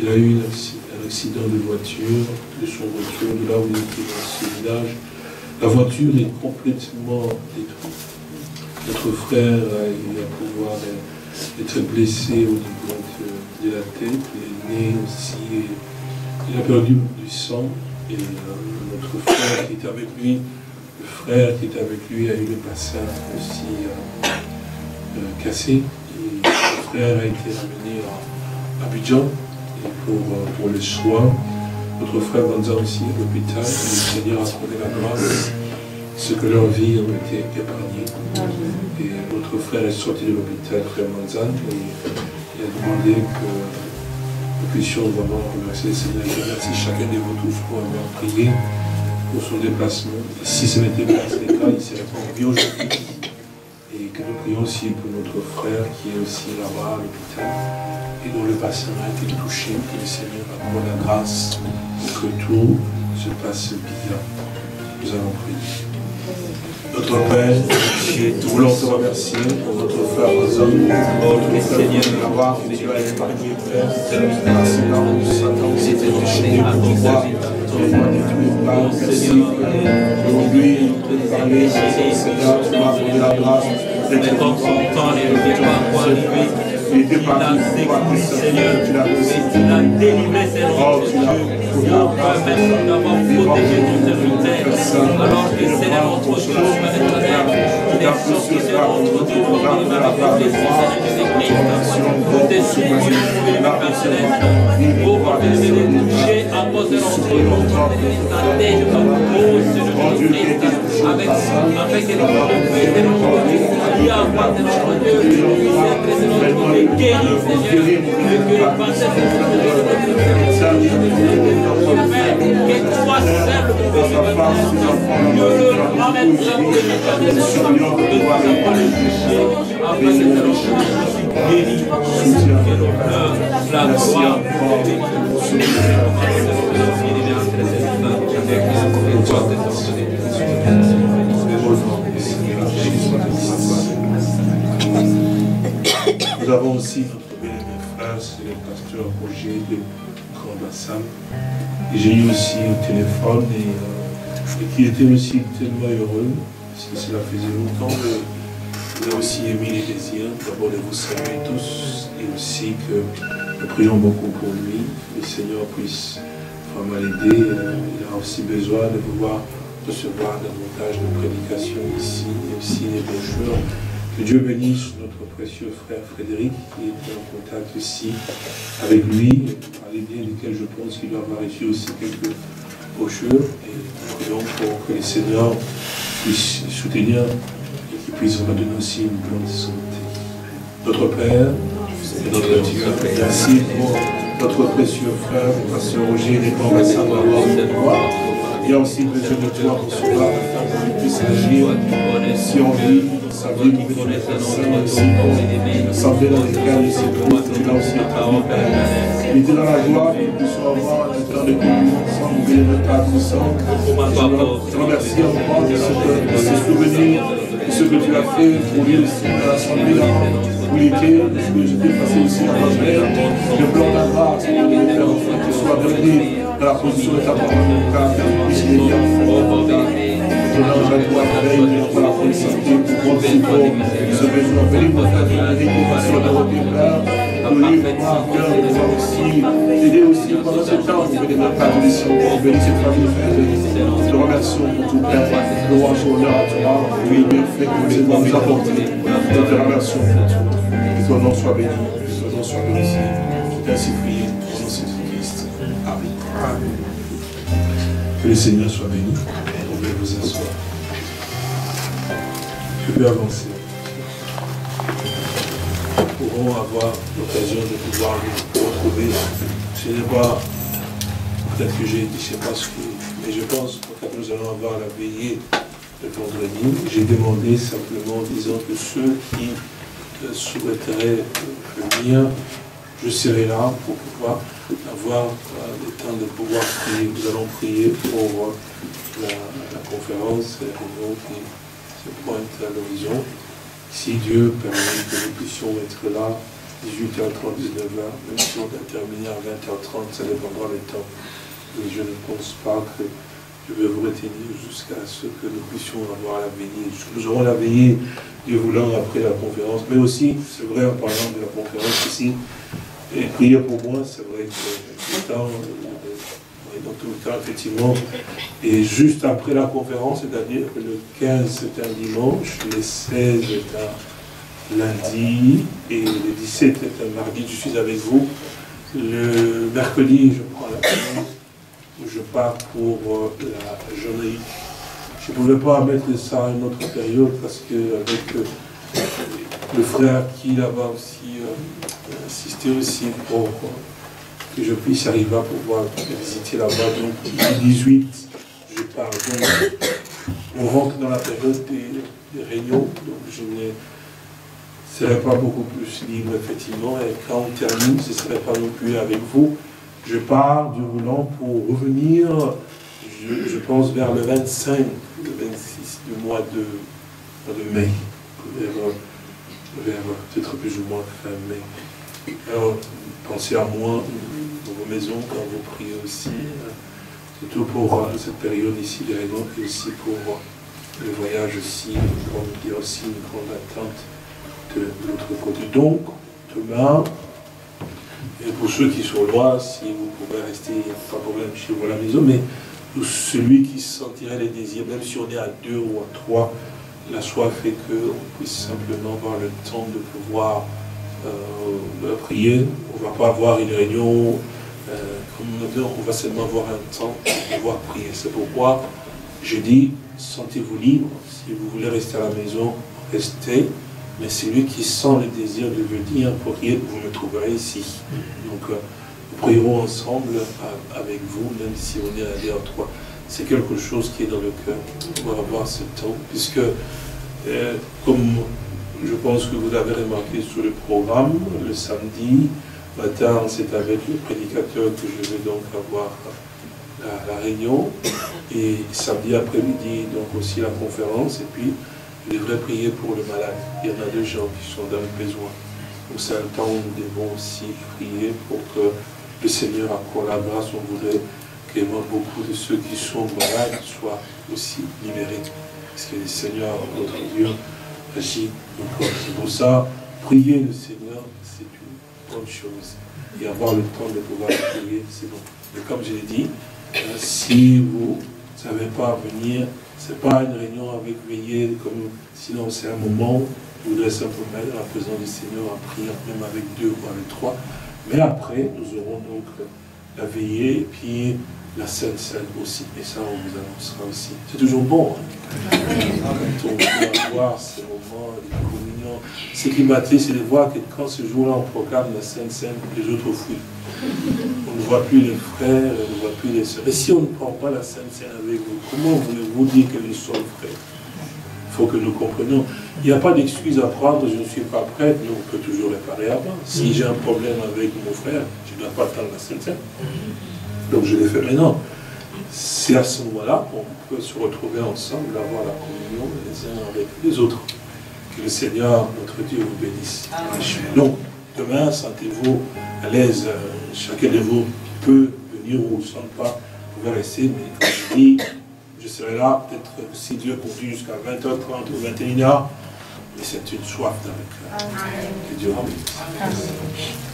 Il a eu un acci- un accident de voiture, de son voiture, de là où il était dans ce village. La voiture est complètement détruite. Notre frère a eu à pouvoir euh, être blessé au niveau de, de la tête, le nez aussi. et il a perdu du sang et euh, notre frère qui est avec lui, le frère qui est avec lui a eu le bassin aussi euh, euh, cassé. Et le frère a été ramené à Abidjan pour, pour le soin. Notre frère Banza aussi à l'hôpital. Le Seigneur a accordé la grâce, ce que leur vie a été épargnée. Et notre frère est sorti de l'hôpital, frère Manzan, et il a demandé que nous puissions vraiment remercier le Seigneur. Je remercie chacun de vous tous pour avoir prié pour son déplacement. Si ce n'était pas ce cas, il serait pas en vie aujourd'hui. Et que nous prions aussi pour notre frère qui est aussi là-bas à l'hôpital et dont le bassin a été touché. Que le Seigneur accorde la grâce pour que tout se passe bien. Nous allons prier. Notre Père, nous voulons te remercier pour notre frère Razon, notre Seigneur de l'avoir que tu as épargné, Père. Satan, pour pouvoir témoigner tous les plans. Merci aujourd'hui, parler, Seigneur, tu m'as donné la grâce d'être Mais comme son temps n'est pas voir sécurisé, que Seigneur, tu l'as tu l'as délivré, Seigneur, Oh, tu l'as grâce. merci d'avoir protégé ton serviteur, alors que Seigneur, notre Dieu, Père éternel, il est sorti, Seigneur, notre oh, Père de à cause de Dieu, qui est que le que toi seul le Nous avons aussi notre bien-aimé frère, c'est le pasteur Roger de Grand Bassam. Et j'ai eu aussi au téléphone et, euh, et qui était aussi tellement heureux, parce que cela faisait longtemps que a aussi émis les désirs, d'abord de vous saluer tous, et aussi que nous prions beaucoup pour lui, que le Seigneur puisse vraiment l'aider. Euh, Il a aussi besoin de pouvoir recevoir davantage de prédications ici, et aussi les brochures. Que Dieu bénisse notre précieux frère Frédéric, qui était en contact aussi avec lui, par les desquels je pense qu'il doit avoir reçu aussi quelques brochures. Et nous prions pour que les seigneurs le soutenir et qu'il puisse vraiment donner aussi une bonne santé. Notre Père et notre Dieu, merci pour notre précieux frère, le pasteur Roger, les bons d'avoir de gloire. Il y a aussi besoin de toi pour cela, afin qu'on puisse agir si on vit sa vie, nous aussi pour l'assemblée dans laquelle il se trouve, tu l'as aussi établi, Père. Il dans la que nous puissions avoir un temps de communion le Père ensemble. Je te remercie encore de ce, souvenir, de ce que tu as fait pour lui aussi dans l'assemblée où il était, de ce que j'étais passé aussi à ma mère, le blanc de grâce, afin que tu sois revenu dans la position de ta parole, car tu puisses les bien je l'ange à toi, il pour la support, ce besoin. Bénis mon nous cœur, de aussi aussi pendant ce temps, de cette famille, te remercions pour tout, Père. Louange et honneur à toi, oui, que nous apporter. Nous te remercions pour tout. Que ton nom soit béni, que ton nom soit glorifié. Je t'ai ainsi prié, au nom de Jésus-Christ. Amen. Que le Seigneur soit béni. Pouvez vous asseoir. Je peux avancer. Pourrons avoir l'occasion de pouvoir nous retrouver. Ce n'est pas, peut-être que j'ai dit, je ne sais pas ce que, mais je pense que nous allons avoir la veillée de vendredi. J'ai demandé simplement, disant que ceux qui euh, souhaiteraient venir, je serai là pour pouvoir avoir euh, le temps de pouvoir prier. Nous allons prier pour euh, la, conférence, réunion qui se pointe à l'horizon. Si Dieu permet que nous puissions être là, 18h30, 19h, même si on doit terminer à 20h30, ça dépendra du temps. Mais je ne pense pas que je vais vous retenir jusqu'à ce que nous puissions avoir la veillée. Nous aurons la veillée, Dieu voulant, après la conférence. Mais aussi, c'est vrai, en parlant de la conférence ici, et prier pour moi, c'est vrai que le temps, dans tout temps, effectivement, et juste après la conférence, c'est-à-dire que le 15 c'est un dimanche, le 16 est un lundi, et le 17 est un mardi, je suis avec vous. Le mercredi, je prends la où je pars pour euh, la journée. Je ne pouvais pas mettre ça à une autre période parce que avec euh, le frère qui là-bas aussi euh, insisté aussi pour que je puisse arriver à pouvoir visiter là-bas. Donc, le 18, je pars. Donc, on rentre dans la période des, réunions, donc je ne serai pas beaucoup plus libre, effectivement. Et quand on termine, ce ne serait pas non plus avec vous. Je pars du roulant pour revenir, je, pense, vers le 25, le 26 du mois de, mai, vers, vers peut-être plus ou moins fin mai. Alors, pensez à moi, vos maisons, quand vous priez aussi, euh, surtout pour euh, cette période ici des réunions, et aussi pour euh, le voyage aussi, il y a aussi une grande attente de l'autre côté. Donc, demain, et pour ceux qui sont loin, si vous pouvez rester, il n'y a pas de problème chez vous à la maison, mais celui qui sentirait les désirs, même si on est à deux ou à trois, la soif fait qu'on puisse simplement avoir le temps de pouvoir prier. On ne va pas avoir une réunion, comme on a dit, on va seulement avoir un temps de pouvoir prier. C'est pourquoi je dis, sentez-vous libre. Si vous voulez rester à la maison, restez. Mais celui qui sent le désir de venir prier, vous me trouverez ici. Donc, euh, nous prierons ensemble à- avec vous, même si on est à deux à trois. C'est quelque chose qui est dans le cœur. On va avoir ce temps, puisque, euh, comme je pense que vous avez remarqué sur le programme, le samedi matin, c'est avec le prédicateur que je vais donc avoir la, réunion. Et samedi après-midi, donc aussi la conférence. Et puis, je devrais prier pour le malade. Il y en a des gens qui sont dans le besoin. Donc c'est un temps où nous devons aussi prier pour que le Seigneur accorde la grâce. On voudrait que beaucoup de ceux qui sont malades soient aussi libérés. Parce que le Seigneur, notre Dieu, agit. C'est pour ça, prier le Seigneur, une bonne chose. Et avoir le temps de pouvoir prier, c'est bon. Mais comme je l'ai dit, euh, si vous ne savez pas venir, ce n'est pas une réunion avec veillée, comme, sinon c'est un moment où vous devez simplement être dans la présence du Seigneur à prier, même avec deux ou avec trois. Mais après, nous aurons donc la veillée puis la Sainte Sainte aussi. Et ça, on vous annoncera aussi. C'est toujours bon. hein. Quand on peut avoir ces moments de communion. Ce qui m'a triste, c'est de voir que quand ce jour-là, on proclame la Sainte Sainte, les autres fuient. On ne voit plus les frères, elle ne voit plus les sœurs. Mais si on ne prend pas la Sainte Seine avec vous, comment voulez-vous dire que nous sommes frères? Il faut que nous comprenions. Il n'y a pas d'excuse à prendre, je ne suis pas prêtre, mais on peut toujours réparer avant. Si j'ai un problème avec mon frère, je ne dois pas attendre la Sainte Seine. Donc je l'ai fait maintenant. C'est à ce moment-là qu'on peut se retrouver ensemble, avoir la communion les uns avec les autres. Que le Seigneur, notre Dieu, vous bénisse. Donc, demain, sentez-vous à l'aise. euh, Chacun de vous peut venir ou ne pas, vous pouvez rester, mais comme je dis, je serai là, peut-être si Dieu conduit jusqu'à 20h30 ou 21h, mais c'est une soif dans le cœur. Que Dieu en bénisse.